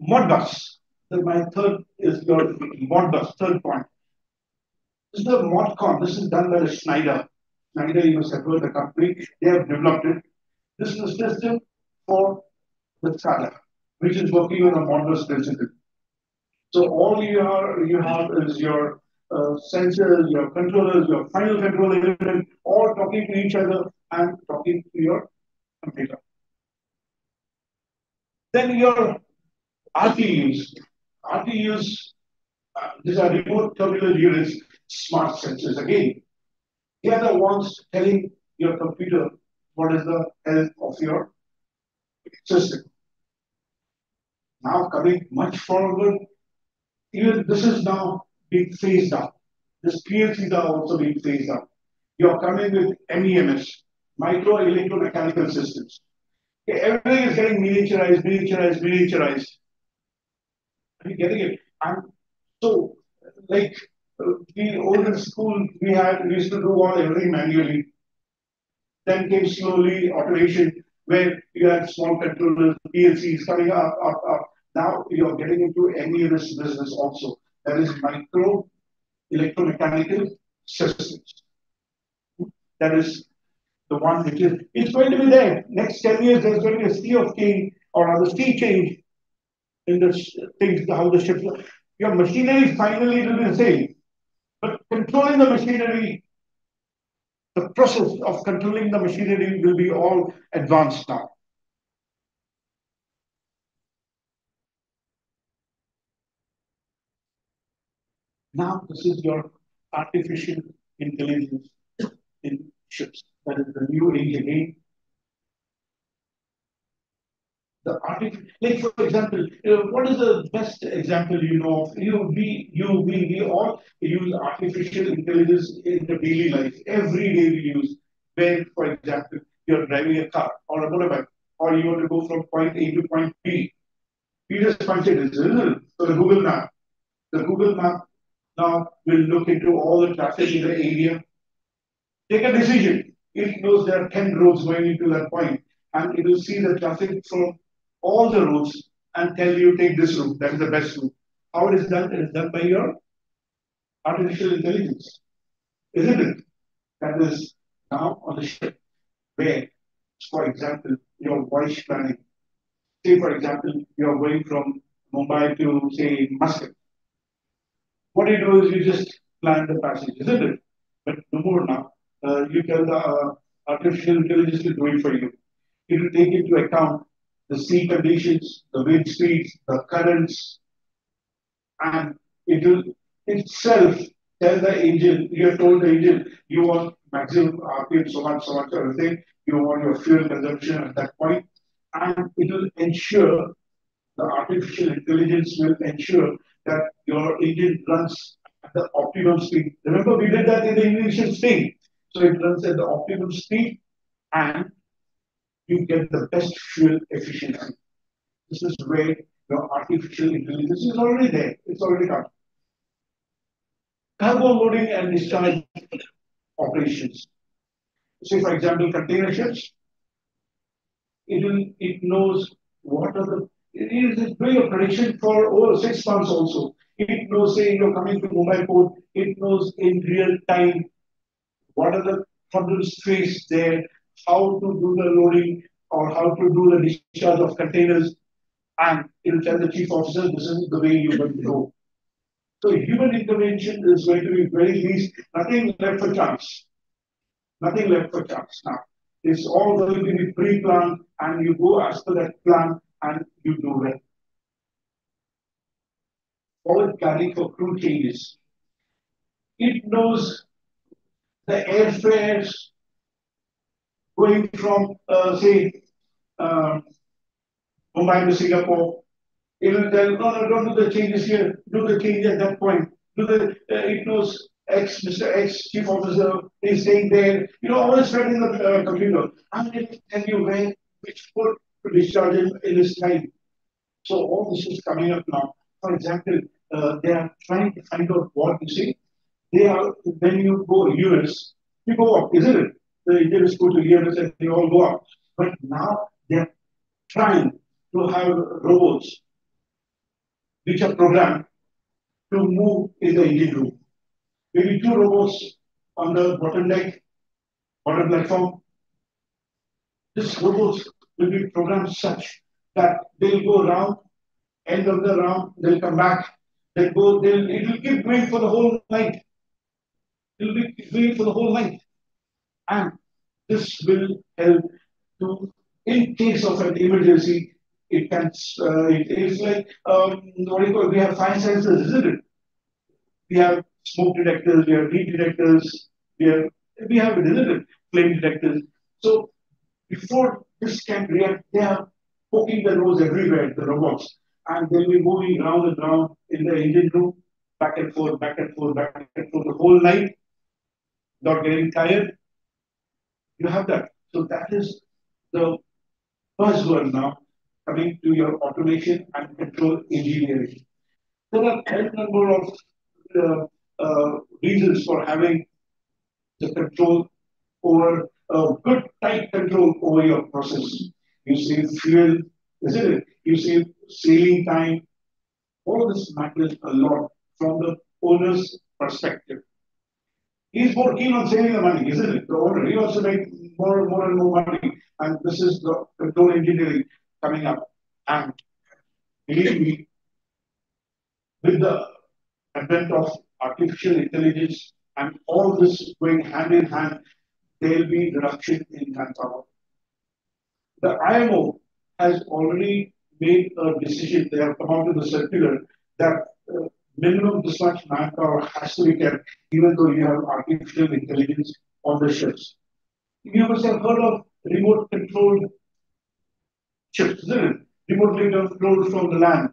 Modbus. My third is your Modbus, third point. This is the Modicon. This is done by the Schneider. Schneider, you must have heard the company. They have developed it. This is a system for the SCADA, which is working on a Modbus principle. So all you are you have is your uh, sensors, your controllers, your final control element, all talking to each other and talking to your computer. Then your RTUs. RTUs, uh, these are remote terminal units, smart sensors. Again, they are the ones telling your computer what is the health of your system. Now coming much forward, even this is now being phased out. This PLCs are also being phased out. You're coming with MEMS, micro electromechanical systems. Okay, everything is getting miniaturized, miniaturized, miniaturized. Are you getting it? So, like the older school, we had we used to do all everything manually. Then came slowly automation, where you had small controllers, PLCs coming up, up, up. Now you're getting into MEMS business also. That is micro electromechanical systems. That is the one which is, it's going to be there. Next 10 years, there's going to be a sea of change or other sea change in the things, how the ships, your machinery finally will be the same. But controlling the machinery, the process of controlling the machinery will be all advanced now. Now, this is your artificial intelligence in ships. That is the new age again. The artificial, like for example, uh, what is the best example you know of? You, we, you, we, we all use artificial intelligence in the daily life. Every day we use. Where, for example, you're driving a car or a motorbike, or you want to go from point A to point B. You just punch it in. So the Google Map. The Google Map now we'll look into all the traffic in the area. Take a decision. It knows there are 10 roads going into that point, and it will see the traffic from all the roads and tell you take this route. That is the best route. How it is done? It is done by your artificial intelligence, isn't it? That is now on the ship. Where, for example, your voyage planning. Say, for example, you are going from Mumbai to say Muscat. What you do is you just plan the passage, isn't it? But no more now. Uh, you tell the uh, artificial intelligence to do it for you. It will take into account the sea conditions, the wind speeds, the currents, and it will itself tell the engine, you have told the engine, you want maximum RPM, so much, so much, everything, you want your fuel consumption at that point, and it will ensure, the artificial intelligence will ensure that your engine runs at the optimum speed. Remember, we did that in the initial stage. So it runs at the optimum speed and you get the best fuel efficiency. This is where your artificial intelligence is already there. It's already done. Cargo loading and discharge operations. Say, for example, container ships. It will, it knows what are the, it is doing a prediction for over six months also. It knows, say, you're coming to Mumbai port, it knows in real time what are the problems faced there, how to do the loading or how to do the discharge of containers, and it will tell the chief officer this is the way going to go. So human intervention is going to be very least, nothing left for chance. Nothing left for chance now. It's all going to be pre-planned and you go as per that plan and you it. Forward planning for crew changes. It knows the airfares going from, uh, say, uh, Mumbai to Singapore. It will tell, no, no, don't do the changes here. Do the change at that point. Do the, uh, it knows X, Mr. X, chief officer is staying there. You know, always read in the uh, computer. I'm going to tell you when, which port to discharge in, in this time. So all this is coming up now. For example, uh, they are trying to find out what you see they are, when you go US, you go up, isn't it? The Indians go to US and they all go up. But now they're trying to have robots which are programmed to move in the engine room. Maybe two robots on the bottom deck, bottom platform. These robots will be programmed such that they'll go around, end of the round, they'll come back, they'll go, they'll, it will keep going for the whole night. It will be going for the whole night. And this will help to, in case of an emergency, it can, uh, it is like, um, what do you call? We have fire sensors, isn't it? We have smoke detectors, we have heat detectors, we have, we have isn't it? Flame detectors. So before this can react, they are poking the nose everywhere, the robots, and they'll be moving round and round in the engine room, back and forth, back and forth, back and forth the whole night, not getting tired. You have that. So that is the buzzword now coming to your automation and control engineering. There are a number of uh, uh, reasons for having the control over uh, good tight control over your process. You save fuel, isn't it? You save sailing time. All this matters a lot from the owner's perspective. He's more keen on saving the money, isn't it? The owner, he wants to make more and more and more money. And this is the control engineering coming up. And believe me, with the advent of artificial intelligence and all this going hand in hand, there will be reduction in manpower. The IMO has already made a decision, they have come out with a circular that uh, minimum this much manpower has to be kept, even though you have artificial intelligence on the ships. You must have heard of remote controlled ships, isn't it? Remotely controlled from the land.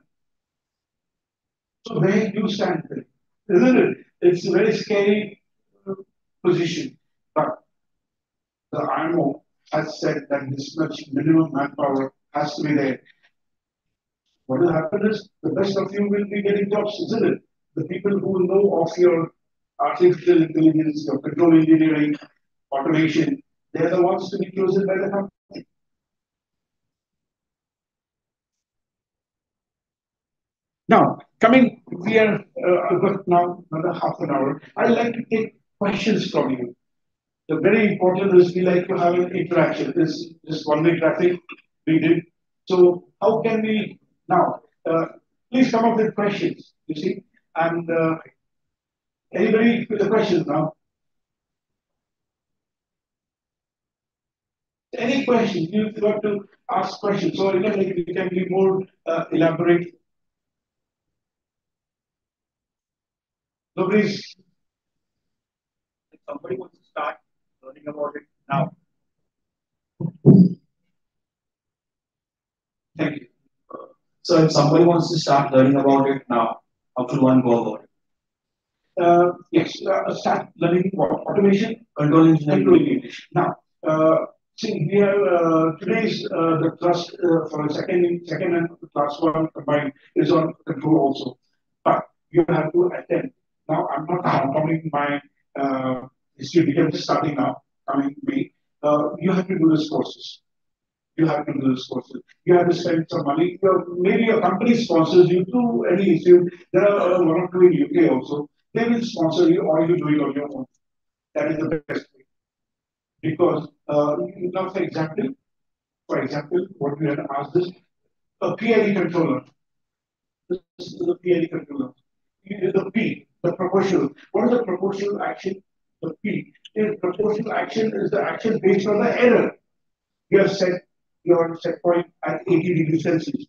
So where you stand there, isn't it? It's a very scary position. But the IMO has said that this much minimum manpower has to be there. What will happen is the best of you will be getting jobs, isn't it? The people who know of your artificial intelligence, your control engineering, automation, they're the ones to be chosen by the company. Now, coming, we are uh, now another half an hour. I'd like to take questions from you. The very important is we like to have an interaction. This this one way traffic we did. So how can we now? Uh, please come up with questions. You see, and uh, anybody with the questions now? Any questions? You've got to ask questions. So you like we can be more uh, elaborate. Nobody's. If somebody wants to start learning about it now, Thank you. So if somebody wants to start learning about it now, how should one go about it? Uh, yes, uh, start learning what? Automation, Control engineering. control English. Now, uh, see, we have uh, today's uh, the thrust uh, for the second, second and class one combined is on control also. But you have to attend. Now, I'm not coming my uh, history because starting now, coming May. Uh, you have to do these courses. You have to do this courses. You have to spend some money. Maybe your company sponsors you to any institute. There are uh, one or two in UK also. They will sponsor you or you do it on your own. That is the best way. Because uh, now, for example, for example, what we had asked is a PID controller. This is the PID controller. The P, the proportional. What is the proportional action? The P. The proportional action is the action based on the error. You have set your set point at 80 degrees Celsius,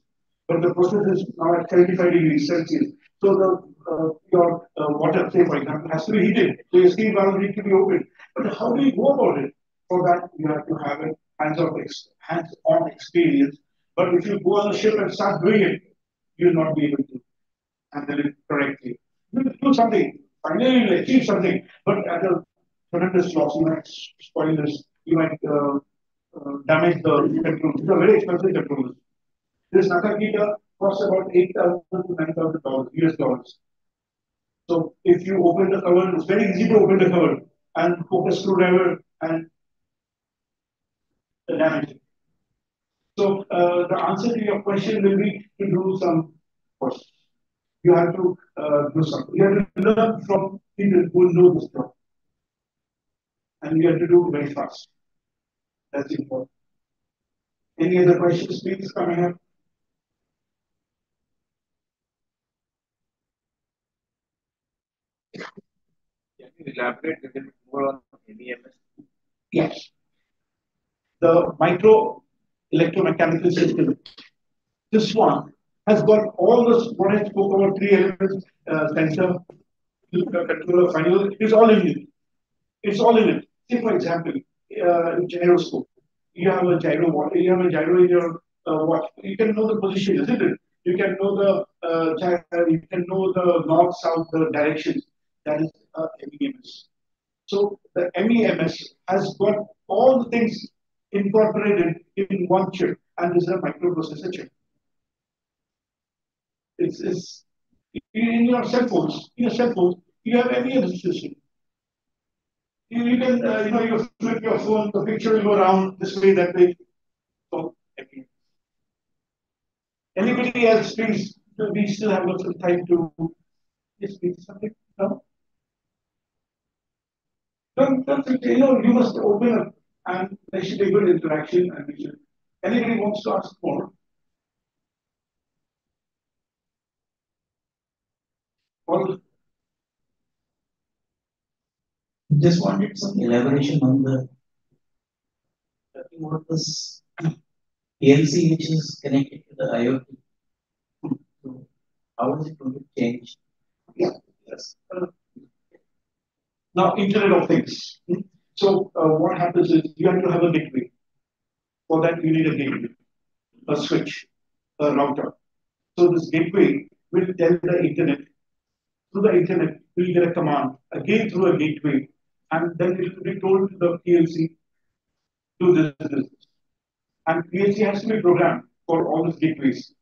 but the process is now at 75 degrees Celsius. So the uh, your uh, water, say for example, has to be heated. So your steam valve needs to be opened. But how do you go about it? For that, you have to have a hands-on hands-on experience. But if you go on the ship and start doing it, you'll not be able to handle it correctly. You do something. Finally, you'll achieve something, but at a tremendous loss, you might spoil this. You might uh, uh, damage the controls. These are very expensive controls. This Nakakita costs about eight thousand to nine thousand dollars US dollars. So if you open the cover, it's very easy to open the cover and a screwdriver and damage it. So uh, the answer to your question will be to do some courses. You have to uh, do something. You have to learn from people who know this job. And you have to do it very fast. That's important. Any other questions, please, coming up? can you elaborate a little bit more on MEMS? Yes. The micro electromechanical system. This one has got all the what I spoke about, three elements, uh, sensor, controller, final, it's all in it. It's all in it. Say, for example, uh, gyroscope. You have a gyro, you have a gyro in your uh, watch. You can know the position, isn't it? You can know the uh, you can know the north, south, the directions. That is uh, MEMS. So the MEMS has got all the things incorporated in one chip, and this is a microprocessor chip. It's, it's in your cell phones. In your cell phones, you have MEMS system. You, you can, uh, you know, you flip your phone, the picture will go around this way, that way. So. Anybody else, please? We still have lots of time to. Please. Something? No? Don't, don't, you know, you must open up and there should be good interaction and we should. Anybody wants to ask more? Well, Just wanted some elaboration on the talking about this PLC which is connected to the IoT. So how is it going to change? yeah, yes. Uh, now, Internet of Things. So, uh, what happens is you have to have a gateway. For that, you need a gateway, a switch, a router. So, this gateway will tell the Internet. Through the Internet, we'll get a command, again through a gateway, and then it will be told to the PLC, do this, this. And PLC has to be programmed for all these gateways.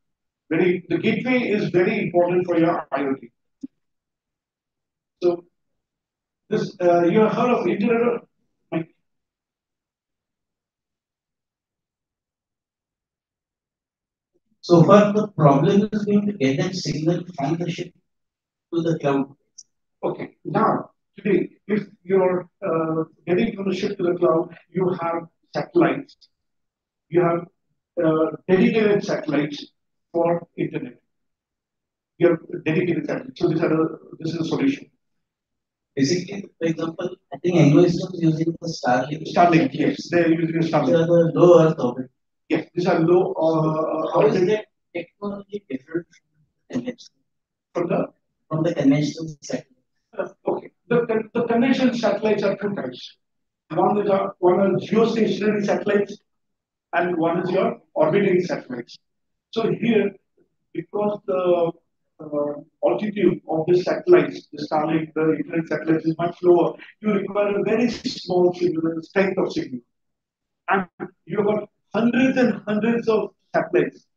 Very, the gateway is very important for your IoT. So this uh, you have heard of Internet So far, the problem is going to get that signal from the ship to the cloud. Okay, now today, if you're uh, getting from the ship to the cloud, you have satellites. You have uh, dedicated satellites for internet. You have dedicated satellites. So this, are a, this is a solution. Basically, for example, I think Anglo is using the Starlink. Starlink, yes, they're using These Starlink. are the low Earth orbit. Yes, these are low uh, How is that technology different from the from the conventional satellite? Okay, the, the, the conventional satellites are two types. One is a, one is geostationary satellites and one is your orbiting satellites. So here, because the uh, altitude of the satellites, the Starlink, the internet satellites is much lower, you require a very small signal, strength of signal. And you've got hundreds and hundreds of satellites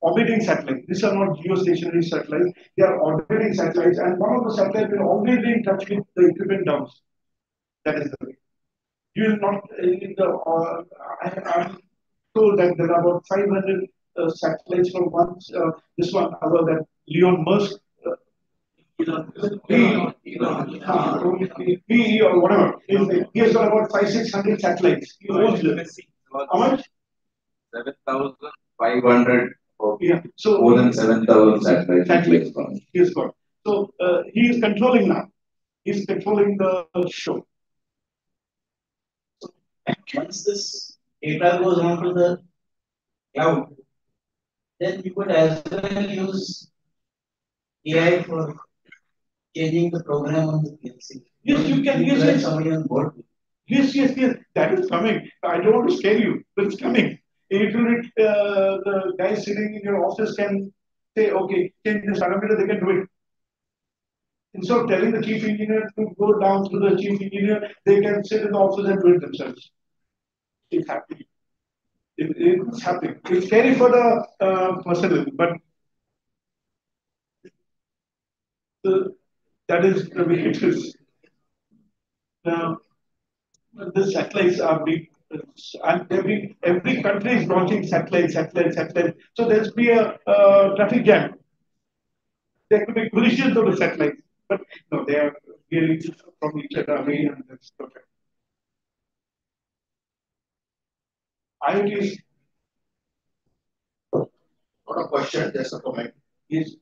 orbiting satellites. These are not geostationary satellites, they are orbiting satellites, and one of the satellites will always be in touch with the equipment dumps. That is the way. You will not, in the, uh, I, am told that there are about 500 uh, satellites from one, uh, this one, other than Elon Musk, he or whatever, he has got about five, six hundred satellites. He owns them. How much? 7,500 Okay. Yeah. So more than seven thousand satellites. He is God. So uh, he is controlling now. He is controlling the show. So once this data goes onto the cloud, then you could as well use AI for changing the program on the PLC. Yes, you can. use it somewhere somebody on board. Yes, yes, yes. That is coming. I don't want to scare you, but it's coming. If you uh, the guy sitting in your office can say, okay, change this parameter, they can do it. Instead of telling the chief engineer to go down to the chief engineer, they can sit in the office and do it themselves. It's happening. It, it's happening. It's scary for the uh, personnel, but the, that is the way it is. Now, the satellites are being, and every every country is launching satellite, satellite, satellite. So there's be a uh, traffic jam. There could be collisions of the satellites, but no, they are really from each other away, and that's perfect. IoT is Not a question, just a comment. is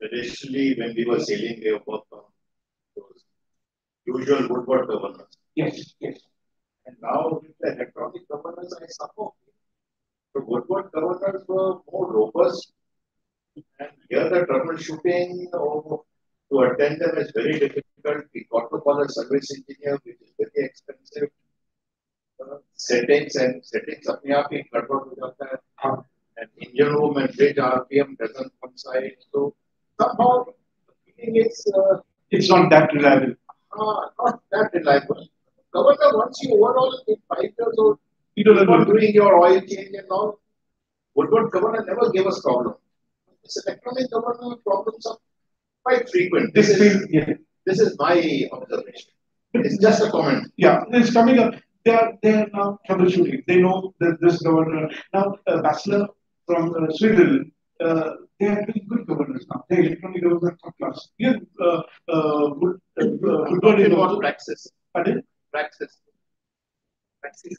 Traditionally, when we were sailing, they worked on those usual woodward governors. yes, yes. And now with the electronic governors, I somehow feel the woodward governors were more robust. And here the troubleshooting oh, to attend them is very difficult. We got to call a service engineer, which is very expensive. Uh, settings and settings अपने आप ही गड़बड़ हो जाता है. हाँ. And engine room and bridge RPM doesn't coincide. So somehow the feeling is uh, It's not that reliable. uh, not that reliable. Governor, once you overall in five years old, You don't know. doing your oil change and all. Woodward governor never gave us problem. This electronic governor problems are quite frequent. This This is, yeah. this is my observation. It's just a comment. Yeah, it's coming up. They are they are now troubleshooting. They know that this governor now uh, Bachelor from uh, Sweden. Uh, they are doing good governors now. They electronic governors top class. Yeah, uh, uh, good, uh, uh, talking in about praxis. Praxis. Praxis.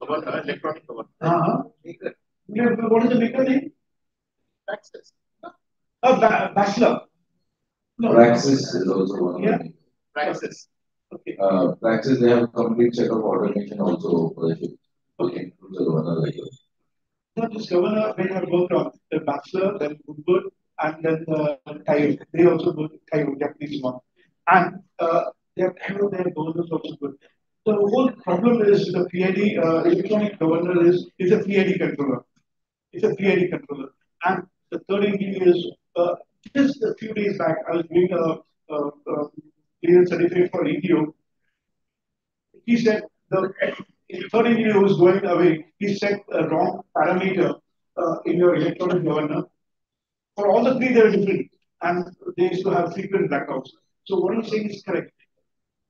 Governor, electronic governor. Uh-huh. Maker. Yeah, what is the maker name? Praxis. Uh, ba- Bachelor. No. Praxis is also one Yeah. of them. Praxis. Okay. Uh, Praxis, they have a complete set of automation also for the ship. Okay, includes the runner like that. Not just governor, they have worked on the Bachelor, then Woodward, and then uh, Taiyo. They also work Taiyo, Japanese one. And uh, their Taiyo, their governors also good. The whole problem is the PID, uh, electronic governor is, is a PID controller. It's a PID controller. And the third thing is, uh, just a few days back, I was doing a, a, a clearance certificate for EDO. He said the third engineer was going away, he set a wrong parameter uh, in your electronic governor. For all the three, they're different, and they used to have frequent blackouts. So what he's saying is correct.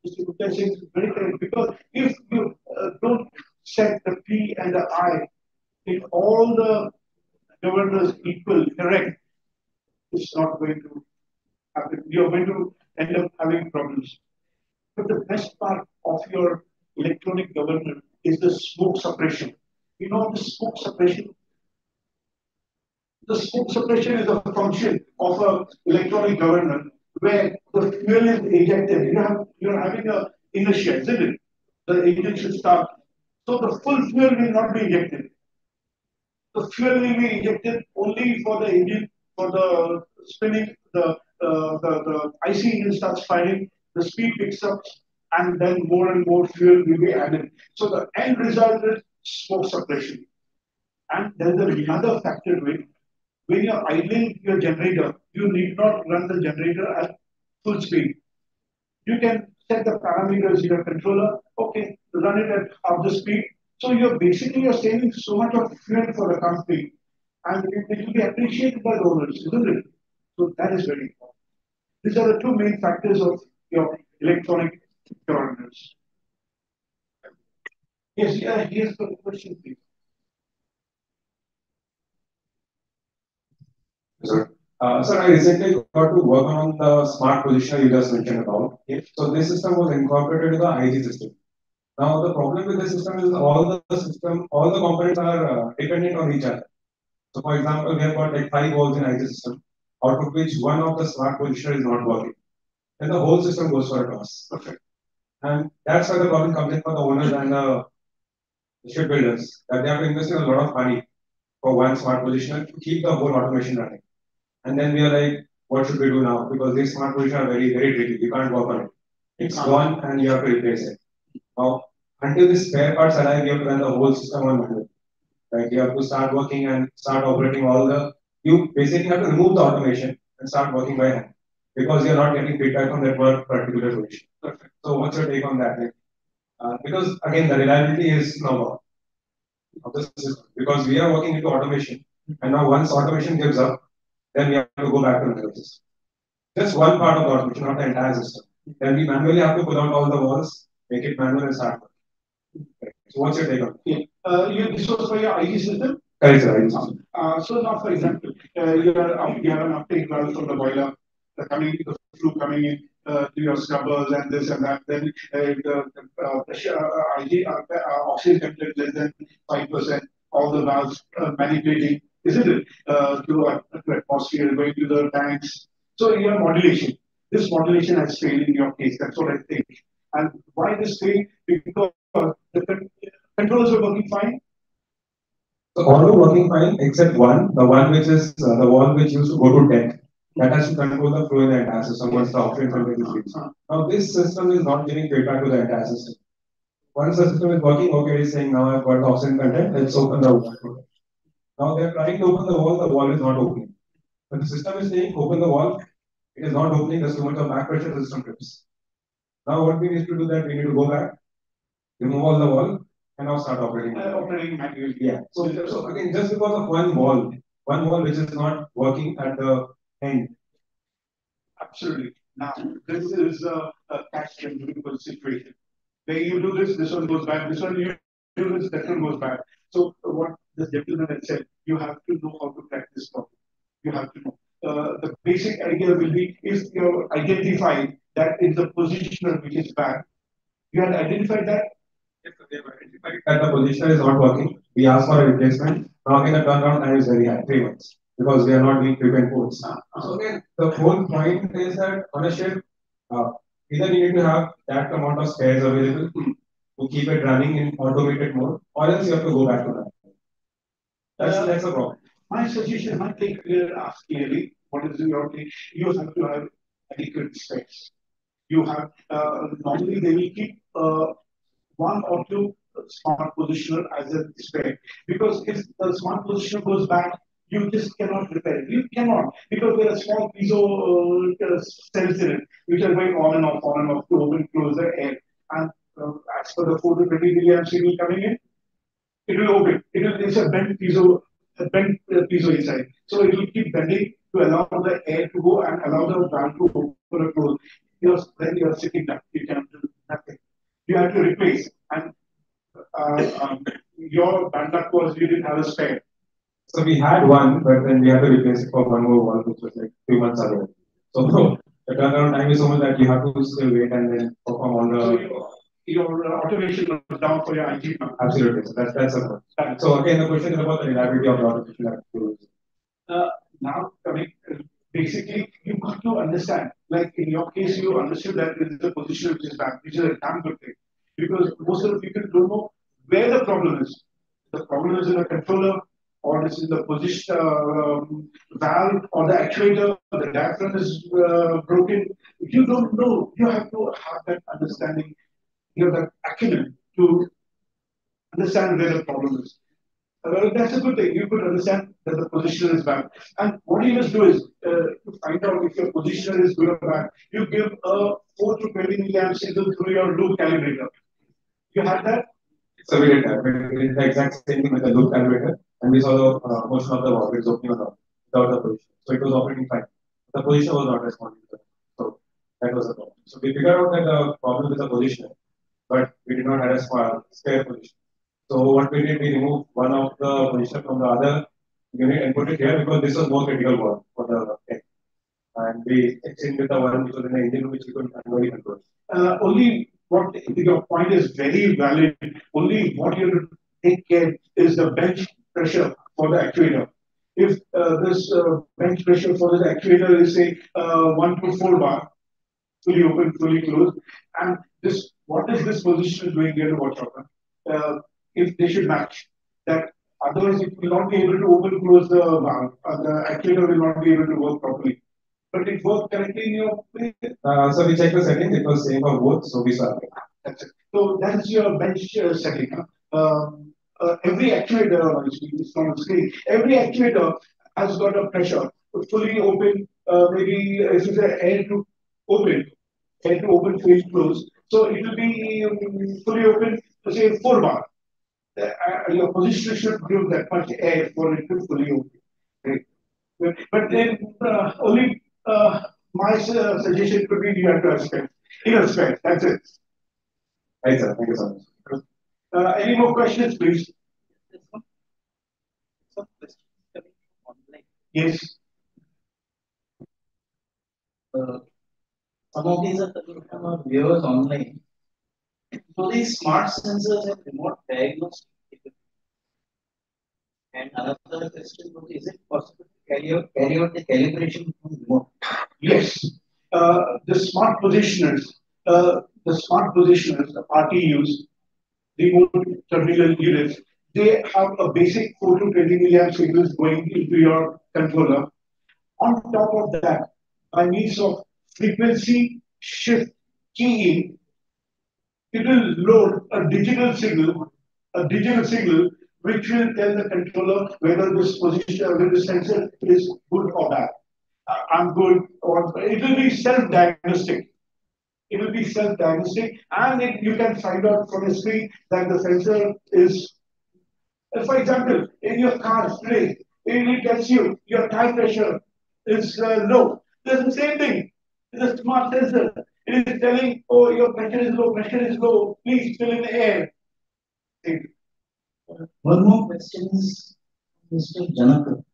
Gupta is very correct because if you uh, don't set the P and the I in all the governors equal, correct, it's not going to happen. You're going to end up having problems. But the best part of your electronic governor is the smoke suppression. You know the smoke suppression? The smoke suppression is a function of an electronic governor where the fuel is ejected. You have, you're having a inertia, isn't it? The engine should start. So the full fuel will not be injected. The fuel will be injected only for the engine, for the spinning, the, uh, the, the IC engine starts firing, the speed picks up, and then more and more fuel will be added. So the end result is smoke suppression. And there's another factor to it. When you're idling your generator, you need not run the generator at full speed. You can set the parameters in your controller, okay, run it at half the speed. So you're basically you're saving so much of fuel for the company, and it, will be appreciated by the owners, isn't it? So that is very important. These are the two main factors of your electronic governance. Yes, yeah, here's the question, please. Sir, uh, sir, I recently got to work on the smart positioner you just mentioned about. So this system was incorporated in the IG system. Now the problem with the system is all the system, all the components are uh, dependent on each other. So for example, we have got like five balls in IG system, out of which one of the smart positioner is not working. Then the whole system goes for a toss. Perfect. And that's why the problem comes in for the owners and the shipbuilders, that they have to invest in a lot of money for one smart positioner to keep the whole automation running. And then we are like, what should we do now? Because these smart positions are very, very tricky. You can't work on it. It's gone and you have to replace it. Now, until this spare parts arrive, you have to run the whole system on manual. Like you have to start working and start operating all the. You basically have to remove the automation and start working by hand because you're not getting feedback from that one particular position. Perfect. So, what's your take on that? Like, uh, because again, the reliability is now of the system because we are working into automation, and now once automation gives up, then we have to go back to manual system. Just one part of the automation, not the entire system. Then we manually have to pull out all the walls, make it manual and start working. So what's your take on it? Uh, you, this was for your IG system? Correct, sir. Uh, so now, for example, uh, you, are, um, you have an uptake valve from the boiler, the coming, the flue coming in uh, to your scrubbers and this and that. Then uh, the, uh, pressure, uh, IG, uh, uh, oxygen content less than 5%, all the valves uh, manipulating, isn't it? Uh, to, uh, to atmosphere, going to the tanks. So you have modulation. This modulation has failed in your case. That's what I think. And why this failed? Because the controllers are working fine. So all are working fine except one, the one which is uh, the one which used to go to deck. That has to control the flow in the entire system once the oxygen content is reached. Now this system is not giving feedback to the entire system. Once the system is working, okay, it's saying now I've got the oxygen content, let's open the Now they're trying to open the wall, the wall is not opening. But the system is saying open the wall, it is not opening, there's too much of back pressure, the system trips. Now what we need to do that we need to go back, remove all the wall, and now start operating. Uh, operating manually. Yeah. So, so again, just because of one wall, one wall which is not working at the end. Absolutely. Now, this is a, a catch and situation. When you do this, this one goes back. This one you do this, that one goes back. So what the gentleman had said, you have to know how to crack this problem. You have to know. Uh, the basic idea will be if you identify that in the positioner which is bad, you have identified that. If they have identified that the positioner is not working, we ask for a replacement. Now again, the turnaround time is very high, three months, because we are not doing prevent ports. So again, the whole point is that on a ship, uh, either you need to have that amount of spares available keep it running in automated mode, or else you have to go back to that. That's, Uh, that's a problem. My suggestion, my take here, ask clearly, what is your take? You have to have adequate specs. You have, uh, normally they will keep, uh, one or two smart positioner as a spec. Because if the smart positioner goes back, you just cannot repair it. You cannot, because there are small piezo uh, cells in it, which are going on and off, on and off to open, close the air. And as per the 4 to 20 milliamp signal coming in, it will open. It will, it's a bent piezo, a bent uh, piezo inside. So it will keep bending to allow the air to go and allow the valve to open or close. You're, then you're sitting down. You cannot do nothing. You have to replace. And uh, um, your luck was you didn't have a spare. So we had one, but then we had to replace it for one more one, which was like three months ago. So the turnaround time is so much that you have to still wait and then perform all So the. Your, your automation was down for your IT. Absolutely. So that's that's a point. So again, the question is about the reliability of the automation. Uh, now, coming, uh, basically, you got to understand, like in your case, you understood that this is a position which is bad, which is a damn good thing. Because most of the people don't know where the problem is. The problem is in the controller, or it's in the position uh, um, valve, or the actuator, the diaphragm is uh, broken. You don't know, you have to have that understanding, you have that acumen to understand where the problem is. Uh, that's a good thing. You could understand that the positioner is bad. And what you must do is uh, to find out if your positioner is good or bad, you give a 4 to 20 milliamp signal through your loop calibrator. You had that? So we did. We did the exact same thing with the loop calibrator, and we saw the uh, motion of the orbits opening or not without the position. So it was operating fine. The position was not responding. So that was the problem. So we figured out that the problem with the positioner, but we did not have a spare, position. So what we did, we removed one of the position from the other unit and put it here because this was more critical one for the tank. And we exchanged with the one which was in the engine which we could manually control. Uh, only what your point is very valid. Only what you take care is the bench pressure for the actuator. If uh, this uh, bench pressure for the actuator is say uh, one to four bar, fully open, fully closed, and this what is this position doing here to watch out? Uh, if they should match that, otherwise it will not be able to open close the valve. Uh, the actuator will not be able to work properly. But it worked correctly in your Uh, so we checked the settings, it was same for both, so we saw it. That's it. So that's your bench uh, setting. Huh? Um, uh, every actuator, it's on the screen, every actuator has got a pressure, fully open, uh, maybe if it's an air to open, air to open, fully close. So it will be um, fully open, to say four bar. Uh, uh, your position should give that much air for it to fully open. Right? But, but then uh, only uh, my uh, suggestion could be you have to have spare. Inner spare, that's it. Right, sir. Thank you so much. Uh, any more questions, please? There's some, some questions coming from online. Yes. Some of these are from our viewers online. So these smart sensors have remote diagnostic. And another question was, is it possible to carry out, carry out the calibration from remote? Yes. Uh, the smart positioners, uh, the smart positioners, the RTUs, remote terminal units, they have a basic 4 to 20 milliamp signals going into your controller. On top of that, by means of frequency shift keying, it will load a digital signal, a digital signal which will tell the controller whether this position, whether the sensor is good or bad. Uh, I'm good, or it will be self-diagnostic. It will be self-diagnostic, and it, you can find out from the screen that the sensor is. For example, in your car it it tells you your tire pressure is uh, low. There's the same thing. It's a smart sensor. It is telling, oh, your pressure is low, pressure is low. Please fill in the air. Thank you. One more question is, Mr. Janaka.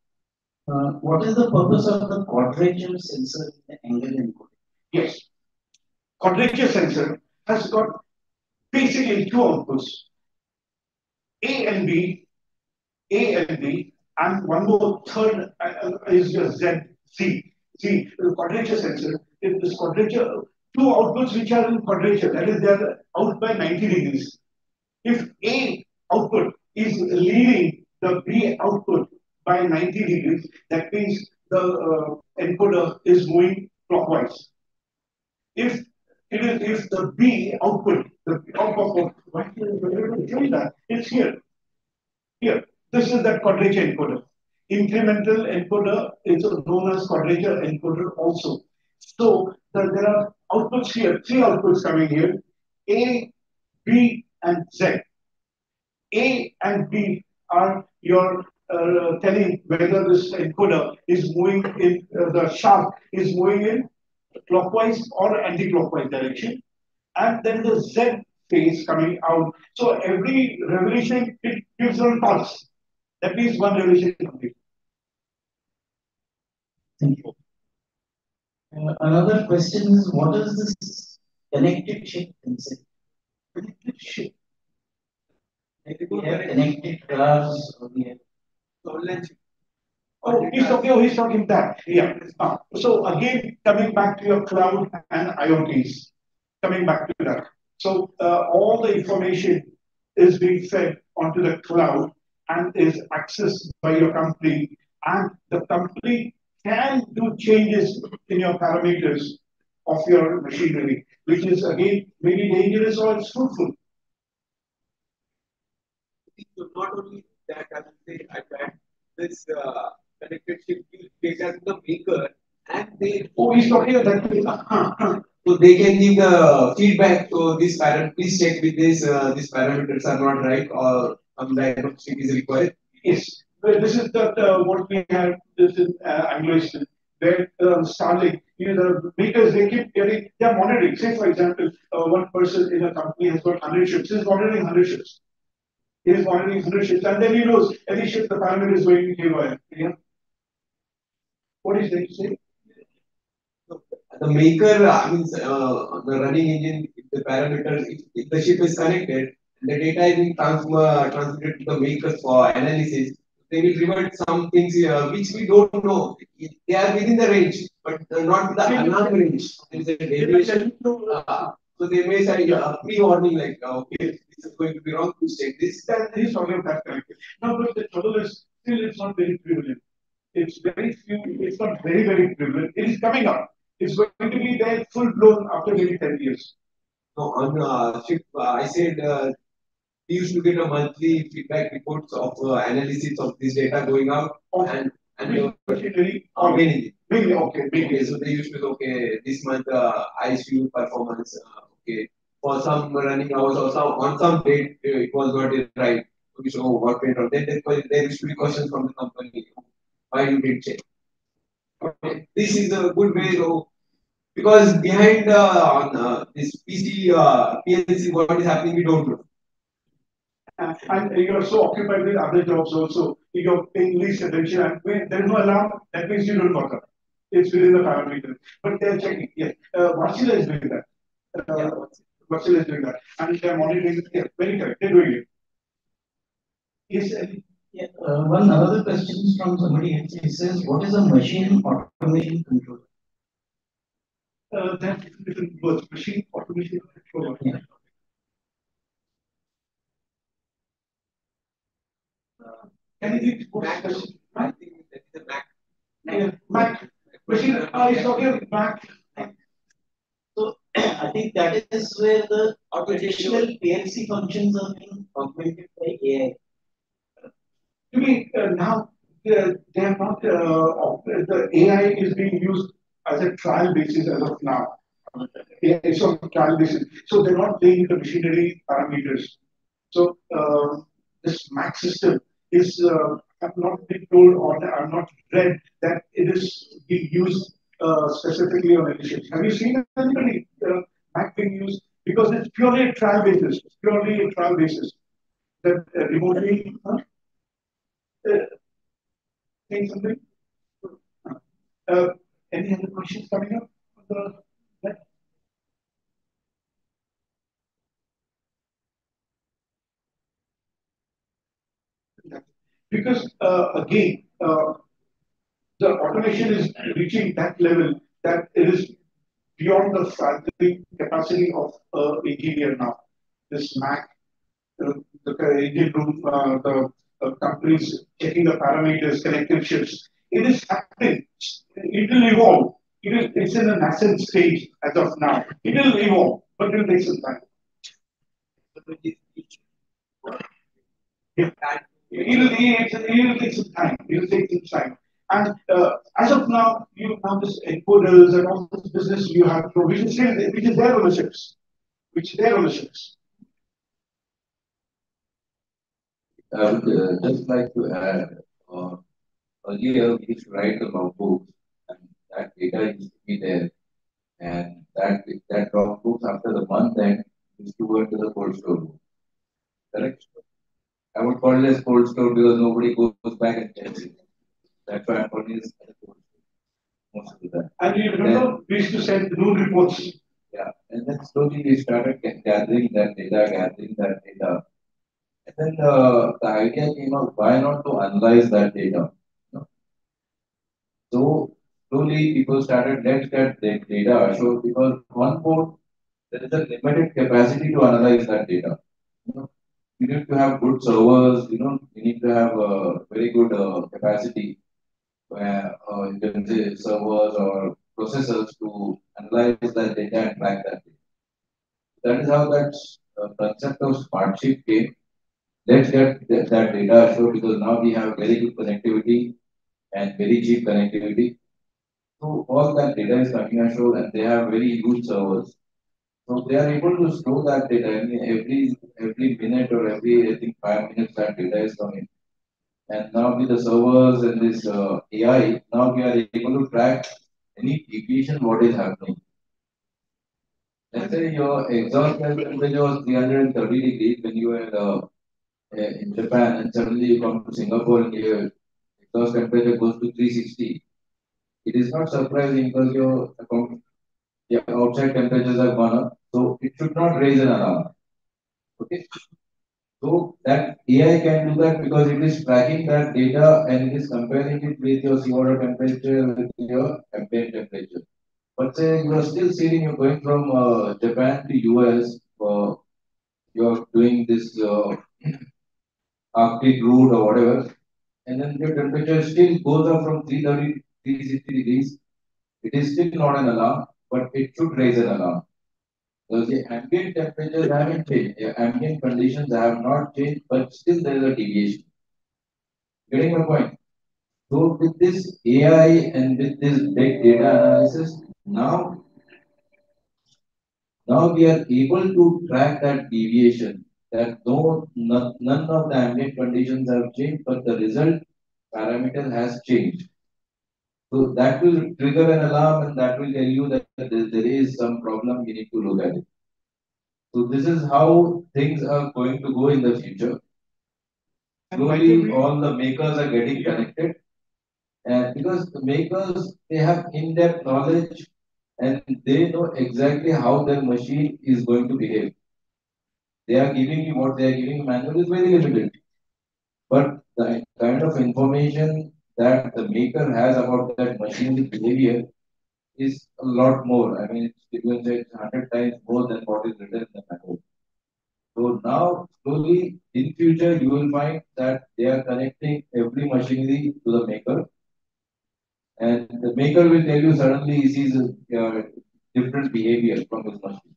Uh, what is the purpose of the quadrature sensor in the angle encoder? Yes. Quadrature sensor has got basically two outputs. A and B, A and B, and one more third uh, uh, is your Z, C. See, the quadrature sensor, if this quadrature, two outputs which are in quadrature, that is, they are out by 90 degrees. If A output is leading the B output by 90 degrees, that means the uh, encoder is moving clockwise. If it is if the B output, the output, why showing that? It's here. Here, this is that quadrature encoder. Incremental encoder is known as quadrature encoder also. So the, there are outputs here, three outputs coming here, A, B, and Z. A and B are your uh, telling whether this encoder is moving in uh, the shaft is moving in clockwise or anti-clockwise direction, and then the Z phase coming out. So every revolution it gives a pulse. That means one revolution complete. Thank you. Uh, another question is what is this connected ship concept? Connected ship. Like we have connected cars or we have Oh, he's talking, oh, he's talking that, yeah. Ah, so again, coming back to your cloud and IoTs, coming back to that. So uh, all the information is being fed onto the cloud and is accessed by your company, and the company can do changes in your parameters of your machinery, which is again maybe dangerous or it's fruitful. So not only that, I would say I that this uh, connected ship gives data to the maker and they Oh, he's talking about that. so they can give the feedback so this parameter please check with this uh, these parameters are not right or some diagnostic is required. Yes, this is uh, what we have, this is uh, Anglo-Eastern, where uh, Starlink, you know, the makers, they keep getting, they are monitoring. Say, for example, uh, one person in a company has got 100 ships, he's monitoring 100 ships. He is monitoring 100 ships, and then he knows every ship, the parameter is going haywire. Yeah. What is that to say? The maker, I mean, uh, the running engine, the parameters, if, if the ship is connected, the data is being trans transmitted to the makers for analysis. They will revert some things uh, which we don't know. They are within the range, but not the alarm range. There is a deviation. Uh, so they may say a pre-warning like, uh, okay, this is going to be wrong, please take this. That is talking about that. Now, but the trouble is, still it's not very prevalent. It's very few, it's not very, very prevalent. It is coming up. It's going to be there full blown after maybe 10 years. No, on uh, ship, uh, I said uh, we used to get a monthly feedback reports of uh, analysis of this data going out and and Which machinery? mainly. Mainly, okay, mainly. Okay, so they used to okay this month uh, ICU performance uh, okay for some running hours or some on some date uh, it was not right. Okay, so what went on? Then there, there used to be questions from the company why you did check. Okay, this is a good way to because behind uh, on uh, this PC uh, PLC what is happening we don't know. And, you're so occupied with other jobs also, you're paying least attention. And when there is no alarm, that means you don't bother. It's within the parameters. But they're checking. Yes. Uh, Wärtsilä is doing that. Uh, Wärtsilä is doing that. And they're monitoring. Yeah, very correct. They're doing it. Yes, Yeah, uh, one another question is from somebody else. He says, what is a machine automation controller? Uh, that's different words. Machine automation controller. Yeah. Can you what Mac, specific- I think that is a Mac. Yeah, Mac. Machine, uh, he's talking about Mac. So I think that is where the traditional PLC functions are being augmented by AI. To me, uh, now they they are not, uh, the AI is being used as a trial basis as of now. Yeah, it's on trial basis. So they're not playing the machinery parameters. So uh, this Mac system is, uh, I've not been told or I've not read that it is being used uh, specifically on elections. Have you seen anybody uh, Mac being used? Because it's purely a trial basis, It's purely a trial basis. That uh, remotely, huh? Uh, saying something? Uh, any other questions coming up? on the- that? Because uh, again, uh, the automation is reaching that level that it is beyond the faculty capacity of uh, engineer now. This Mac, the engine room, uh, the companies checking the parameters, connected ships. It is happening. It will evolve. It is, it's in a nascent stage as of now. It will evolve, but it will take some time. Yeah. It will, will take some time. It will take some time. And uh, as of now, you have this encoders and all this business you have, is still, which is their ownerships, which is their ownerships. I would uh, just like to add, uh, earlier we used to write the logbooks and that data used to be there. And that, that logbooks after the month end stored to the cold store. Correct? I would call it as cold store because nobody goes back and checks it. That's why I'm calling it as cold store. Most of the time. And you remember, we used to send noon reports. Yeah, and then slowly we started gathering that data, gathering that data. And then uh, the idea came up, why not to analyze that data? know? So slowly people started, let's get the data. So because one port, there is a limited capacity to analyze that data. Know, you need to have good servers, you know, you need to have a very good uh, capacity where uh, you can say servers or processors to analyze that data and track that data. That is how that uh, concept of Smartsheet came. Let's get that, that data assured because now we have very good connectivity and very cheap connectivity. So all that data is coming assured and they have very huge servers. So they are able to store that data. Every every minute or every I think five minutes that data is coming. And now with the servers and this uh, AI, now we are able to track any deviation what is happening. Let's say your exhaust temperature was 330 degrees when you were uh, uh, in Japan, and suddenly you come to Singapore and your exhaust temperature goes to 360. It is not surprising because your your outside temperatures have gone up, so it should not raise an alarm. Okay. So that AI can do that because it is tracking that data and it is comparing it with your seawater temperature with your ambient temperature. But say you are still sailing, you're going from uh, Japan to US, uh, you're doing this uh, Arctic route or whatever, and then your temperature still goes up from 330, 360 degrees. It is still not an alarm, but it should raise an alarm. Because the ambient temperatures haven't changed, the ambient conditions have not changed, but still there is a deviation. Getting my point? So with this AI and with this big data analysis, now, now we are able to track that deviation, that no, none, none of the ambient conditions have changed, but the result parameter has changed. So that will trigger an alarm and that will tell you that there, there is some problem, we need to look at it. So this is how things are going to go in the future. Slowly, all the makers are getting connected. And because the makers, they have in-depth knowledge and they know exactly how their machine is going to behave. They are giving you what they are giving manual is very limited. But the kind of information that the maker has about that machine's behavior is a lot more. I mean, you say it's hundred times more than what is written in the manual. So now, slowly, in future, you will find that they are connecting every machinery to the maker. And the maker will tell you suddenly he sees a uh, different behavior from his machine.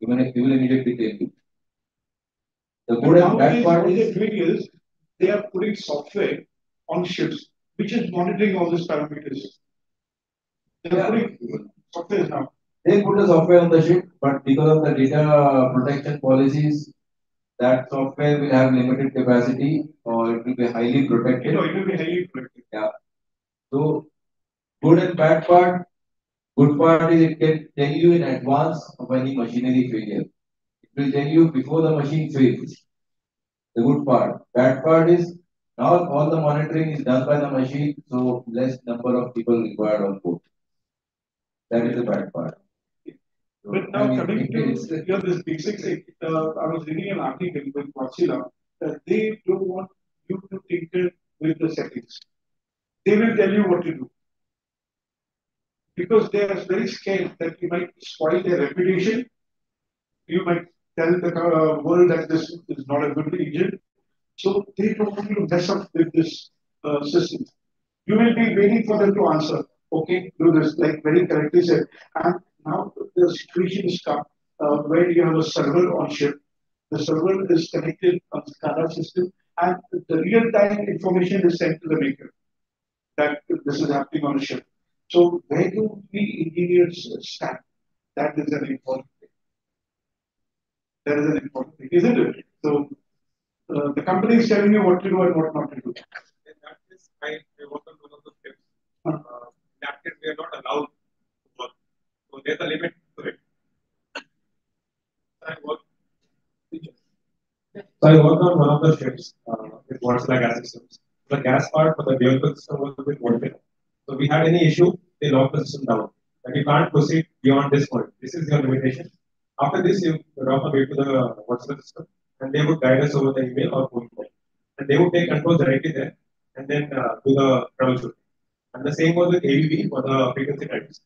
He will, he will immediately tell you. The good and bad part what is doing is, they are putting software on ships, which is monitoring all these parameters. They're Yeah. putting software now. They put the software on the ship, but because of the data protection policies, that software will have limited capacity or it will be highly protected. know, it will be highly protected. Yeah. So, good and bad part, good part is it can tell you in advance of any machinery failure. It will tell you before the machine fails. The good part. Bad part is now all the monitoring is done by the machine, so less number of people required on board. That is the bad part. But I now mean, coming to, you know, this basic thing, uh, I was reading an article with Mozilla, that they don't want you to tinker with the settings. They will tell you what to do. Because they are very scared that you might spoil their reputation. You might tell the uh, world that this is not a good engine. So they don't want you to mess up with this uh, system. You will be waiting for them to answer. Okay, do this, like very correctly said. And now the situation is come uh, where you have a server on ship. The server is connected on the SCADA system, and the real-time information is sent to the maker that this is happening on a ship. So where do we engineers stand? That is an important thing. That is an important thing, isn't it? So uh, the company is telling you what to do and what not to do. In that case, I, I work on one of the. Huh. Uh, that case, we are not allowed to work. So there's a limit to it. I work. So I worked on one of the ships. Uh, with water gas systems. The gas part for the vehicle system was with water. So we had any issue, they lock the system down. And you can't proceed beyond this point. This is your limitation. After this, you drop away to the WhatsApp system, and they would guide us over the email or phone call. And they would take control directly there, and then uh, do the troubleshooting. And the same was with ABB for the frequency types.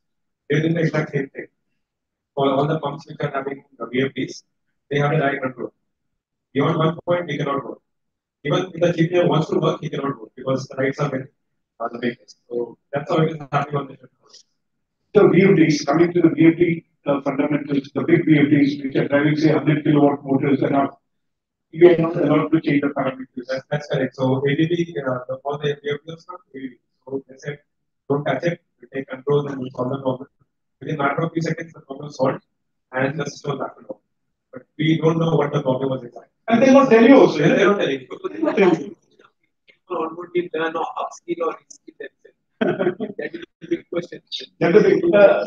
They did the exact same thing. For all the pumps which are having uh, VFDs, they have a direct control. Beyond one point, we cannot work. Even if the GPU wants to work, he cannot work because the rights are uh, the biggest. So that's how it is happening on the The VFDs, coming to the VFD uh, fundamentals, the big VFDs which are driving say 100 kilowatt motors and up, you are not allowed to change the parameters. That's, that's correct. So ABB, uh, the, all the VFDs are. So they said, don't touch it, we take control and we solve the problem. Within a matter of few seconds, the problem is solved and the system back to normal. But we don't know what the problem was exactly. And they won't tell you also. They, they don't tell you. People already learn or upskill or reskill themselves. that is the big question. That's the big, uh,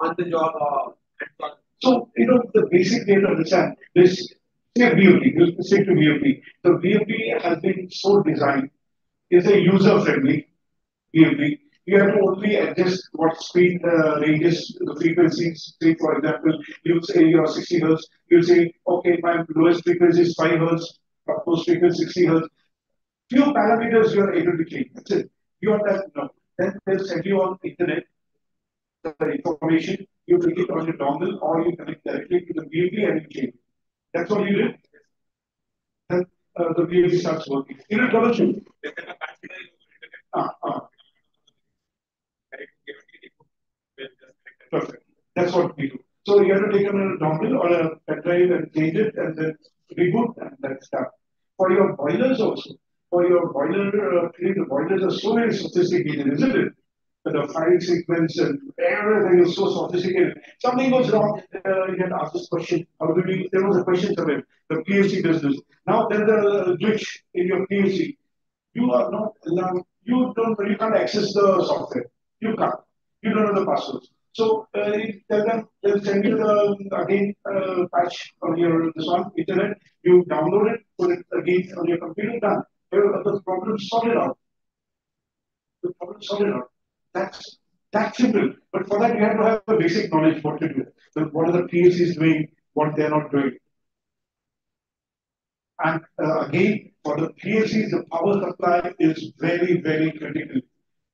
On the job or hands-on. So, you know, the basic way to understand this, say VFD, let's say to VFD. The VFD has been so designed, it's a user-friendly VFD. You have to only adjust what speed uh, ranges, the frequencies. Say, for example, you say you're 60 hertz, you say, okay, my lowest frequency is 5 hertz, most frequency 60 hertz. Few parameters you are able to change. That's it. You are that, no. Then they'll send you on internet the information, you take it on your dongle or you connect directly to the VFD and you change. That's what you did. The VFD starts working. You know, troubleshoot. Ah, ah. Perfect. That's what we do. So you have to take a dongle or a pen drive and change it and then reboot and that's done. For your boilers also, for your boiler, uh, the boilers are so very sophisticated, isn't it? The firing sequence and everything is so sophisticated. Something goes wrong, uh, you get asked this question. How do there was a question about the PLC business. Now there's a glitch in your PLC. You are not allowed, you don't, you can't access the software. You can't. You don't know the passwords. So uh, tell them, they'll send you the again uh, patch on your this one internet. You download it, put it again on your computer, done. The problem sorted out. The problem sorted out. That's that simple. But for that, you have to have a basic knowledge what to do. So what are the PLCs doing, what they're not doing. And uh, again, for the PLCs, the power supply is very, very critical.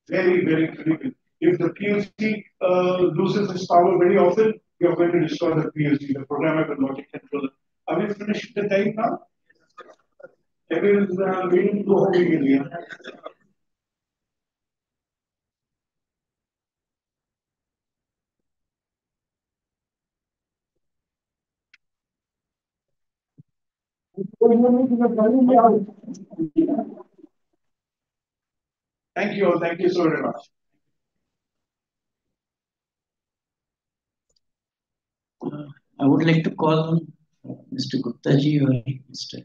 Very, very critical. If the PLC uh, loses its power very often, you're going to destroy the PLC, the programmable logic controller. Are we finished the time now? Everyone's uh, waiting to go home again. Thank you. Thank you so very much. Uh, I would like to call on Mr. Gupta ji or Mr.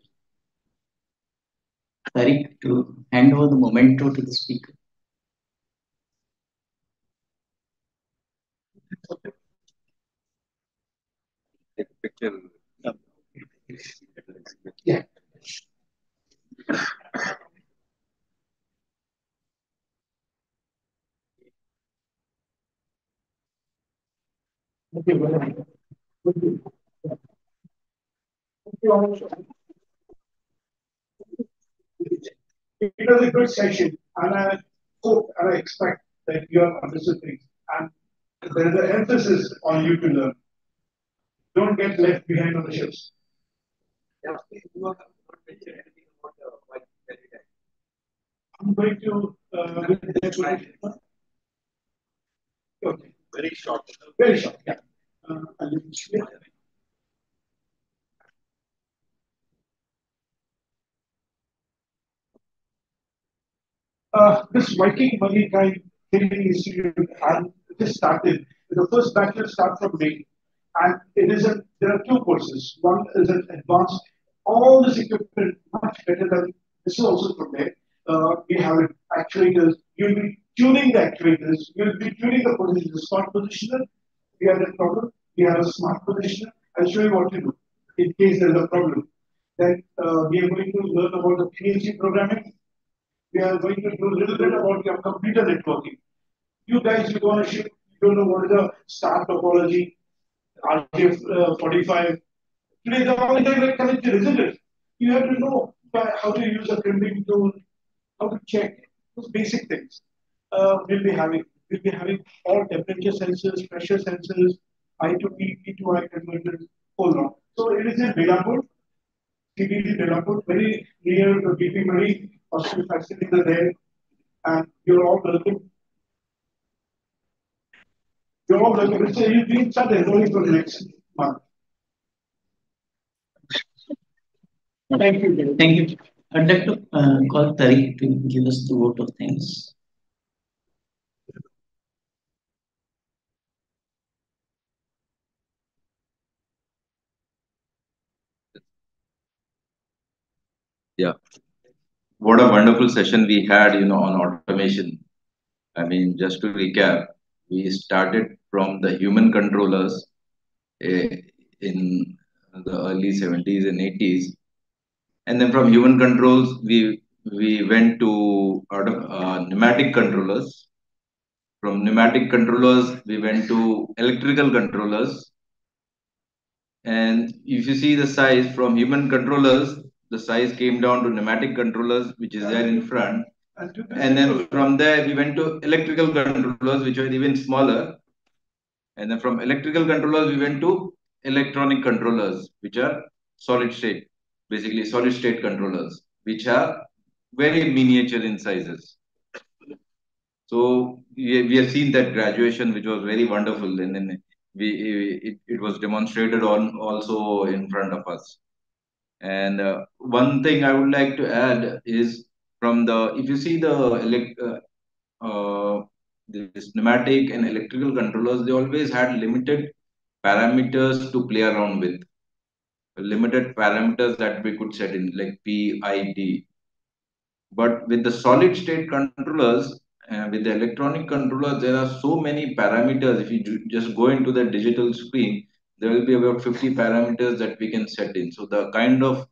Tariq to hand over the memento to the speaker. Take a picture. Yeah. Okay, well, you. It was a good session, and I hope and I expect that you have understood things. And there is an emphasis on you to learn. Don't get left behind on the ships. I'm going to uh, okay. Very short. Very short, yeah. Uh, I'll leave this. Uh, this Viking money kind training institute and this started. The first will start from May, and it is a. There are two courses. One is an advanced. All this equipment much better than this is also from there. Uh, we have actuators. You'll be tuning the actuators. You'll be tuning the position, the smart positioner. We have a problem. We have a smart positioner. I'll show you what to do in case there's a problem. Then uh, we are going to learn about the PLC programming. We are going to do a little bit about your computer networking. You guys, you ship, you don't know what is the star topology, RJ45. Uh, Today, the only thing that connected, isn't it? You have to know how to use a crimping tool, how to check those basic things. Uh, we'll be having we'll be having all temperature sensors, pressure sensors, I to P, P to I converters, whole lot. So it is in Belapur, CBD Belapur, very near the BP Murray hospital facility there, and you're all welcome. You're all welcome. So you've been started enrolling for the next month. Thank you. Thank you. I'd like to uh, call Tariq to give us the vote of thanks. Yeah. What a wonderful session we had, you know, on automation. I mean, just to recap, we started from the human controllers uh, in the early 70s and 80s. And then from human controls, we we went to uh, pneumatic controllers. From pneumatic controllers, we went to electrical controllers. And if you see the size from human controllers, the size came down to pneumatic controllers, which is there in front. And then from there, we went to electrical controllers, which were even smaller. And then from electrical controllers, we went to electronic controllers, which are solid state, basically solid state controllers, which are very miniature in sizes. So we, have seen that graduation, which was very wonderful. And then we, it, it was demonstrated on also in front of us. And uh, one thing I would like to add is from the, if you see the uh, uh, this pneumatic and electrical controllers, they always had limited parameters to play around with. Limited parameters that we could set in like P, I, D. But with the solid state controllers, uh, with the electronic controllers, there are so many parameters. If you just go into the digital screen, there will be about 50 parameters that we can set in. So the kind of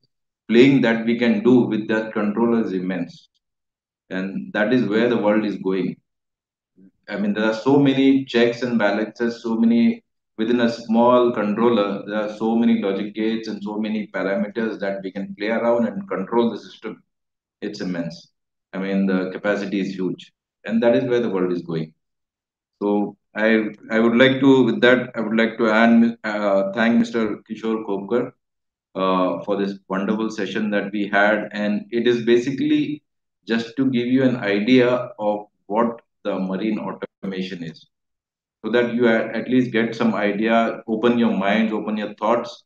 playing that we can do with that controller is immense. And that is where the world is going. I mean, there are so many checks and balances, so many within a small controller, there are so many logic gates and so many parameters that we can play around and control the system. It's immense. I mean, the capacity is huge. And that is where the world is going. So I I would like to with that I would like to add, uh, thank Mr. Kishore Khopkar uh, for this wonderful session that we had, and it is basically just to give you an idea of what the marine automation is, so that you at least get some idea, open your minds, open your thoughts,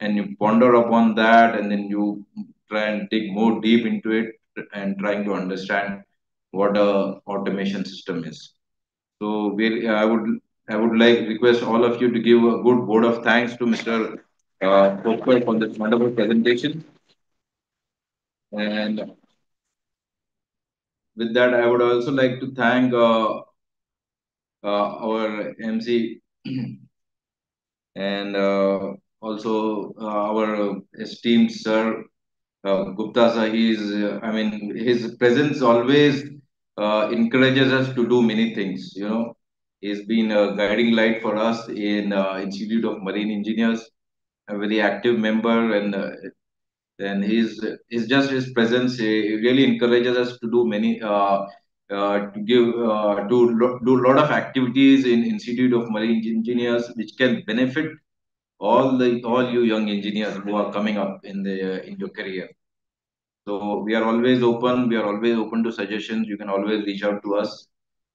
and you ponder upon that, and then you try and dig more deep into it and trying to understand what a automation system is. So we, I would I would like request all of you to give a good word of thanks to Mr. Uh, for this wonderful presentation. And with that, I would also like to thank uh, uh, our MC and uh, also uh, our esteemed sir uh, Gupta sir. He is, I mean, his presence always uh, encourages us to do many things. You know, he's been a guiding light for us in uh, Institute of Marine Engineers, a very active member, and uh, and he's he's just his presence really encourages us to do many. Uh, uh, to give uh, to lo- do a lot of activities in Institute of Marine Engineers, which can benefit all the all you young engineers who are coming up in the in your career. So we are always open. We are always open to suggestions. You can always reach out to us.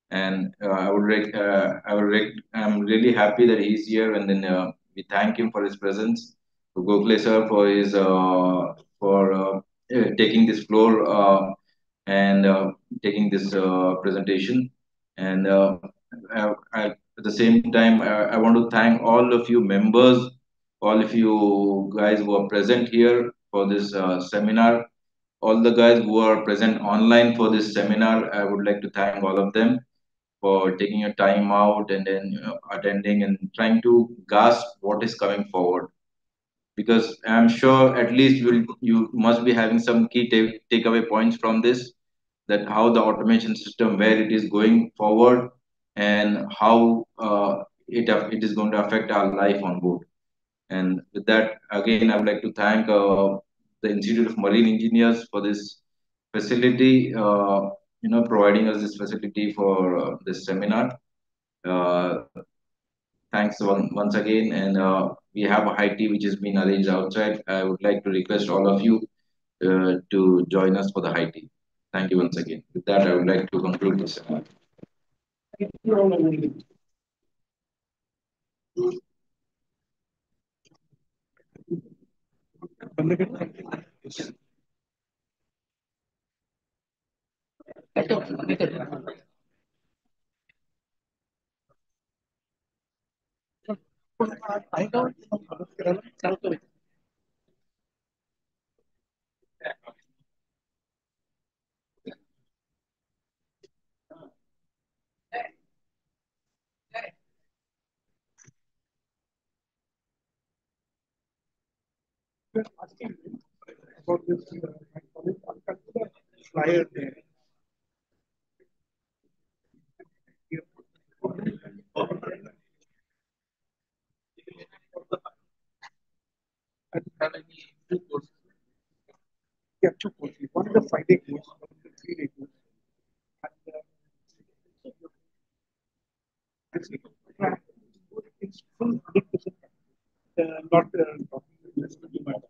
And uh, I would, rec- uh, I would, rec- I'm really happy that he's here. And then uh, we thank him for his presence. To Gokhale sir for his uh, for uh, taking this floor uh, and uh, taking this uh, presentation. And uh, I, I, at the same time, I, I want to thank all of you members, all of you guys who are present here for this seminar all the guys who are present online for this seminar. I would like to thank all of them for taking your time out and then you know, attending and trying to grasp what is coming forward. because I'm sure at least you you must be having some key take takeaway points from this that how the automation system where it is going forward and how uh, it it is going to affect our life on board. And with that, again, I would like to thank uh, the Institute of Marine Engineers for this facility, uh, you know, providing us this facility for uh, this seminar. Uh, thanks one, once again. And uh, we have a high tea which has been arranged outside. I would like to request all of you to join us for the high tea. Thank you once again. With that, I would like to conclude this seminar. About this, uh, colleague, I'll cut the flyer there. Yeah, two courses. One is a five-day course, one is a three-day course. And, uh, it's full hundred percent, uh, not uh, to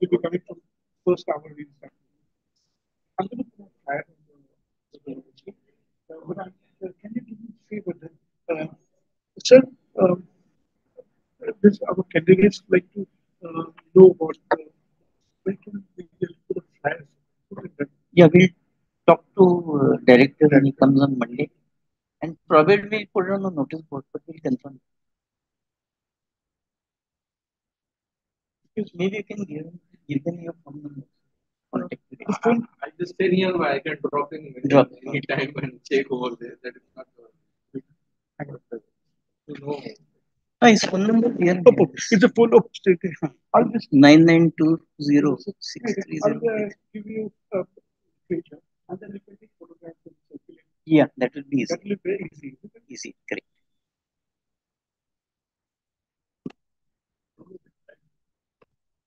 You'll be coming from first hour we start. I'm going to a flyer on the, but I, uh, can you do me a favor then? Uh, sir, um, this our candidates like to uh, know about uh, we just put a. Yeah, we'll talk to uh, director when he comes on Monday. And probably we'll put it on the notice board, but we'll confirm. Because maybe you can give, give them your phone number. Contact with you. I just stay nearby. I can drop in Drop. any time and check over there. That is not uh, you know. Ah, his phone number here. Oh, oh, it's a full of I'll just Nine nine two zero six three I'll uh, give you a picture and then you can take photographs and circulate. Yeah, that will be easy. That will be very easy. Easy, correct.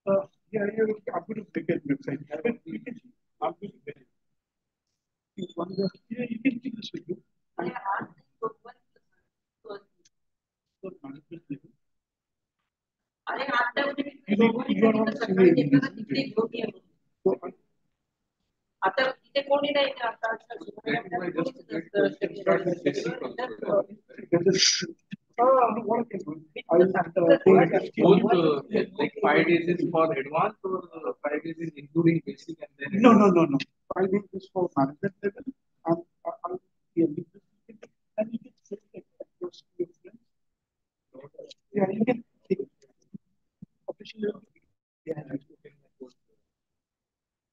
Uh, yeah, yeah, I'm going to take it website. I will, you can, I'm going to get it. You want the- Yeah, you can take this with you. I- So, management level. You need- you are on senior engineering. So, I- That way just to get the start with basic both like five days is for advanced or five days is including basic and then. No, no, no, no. Five days is for management level and uh, and and you can set it across your friends. Yeah, you can officially. Yeah.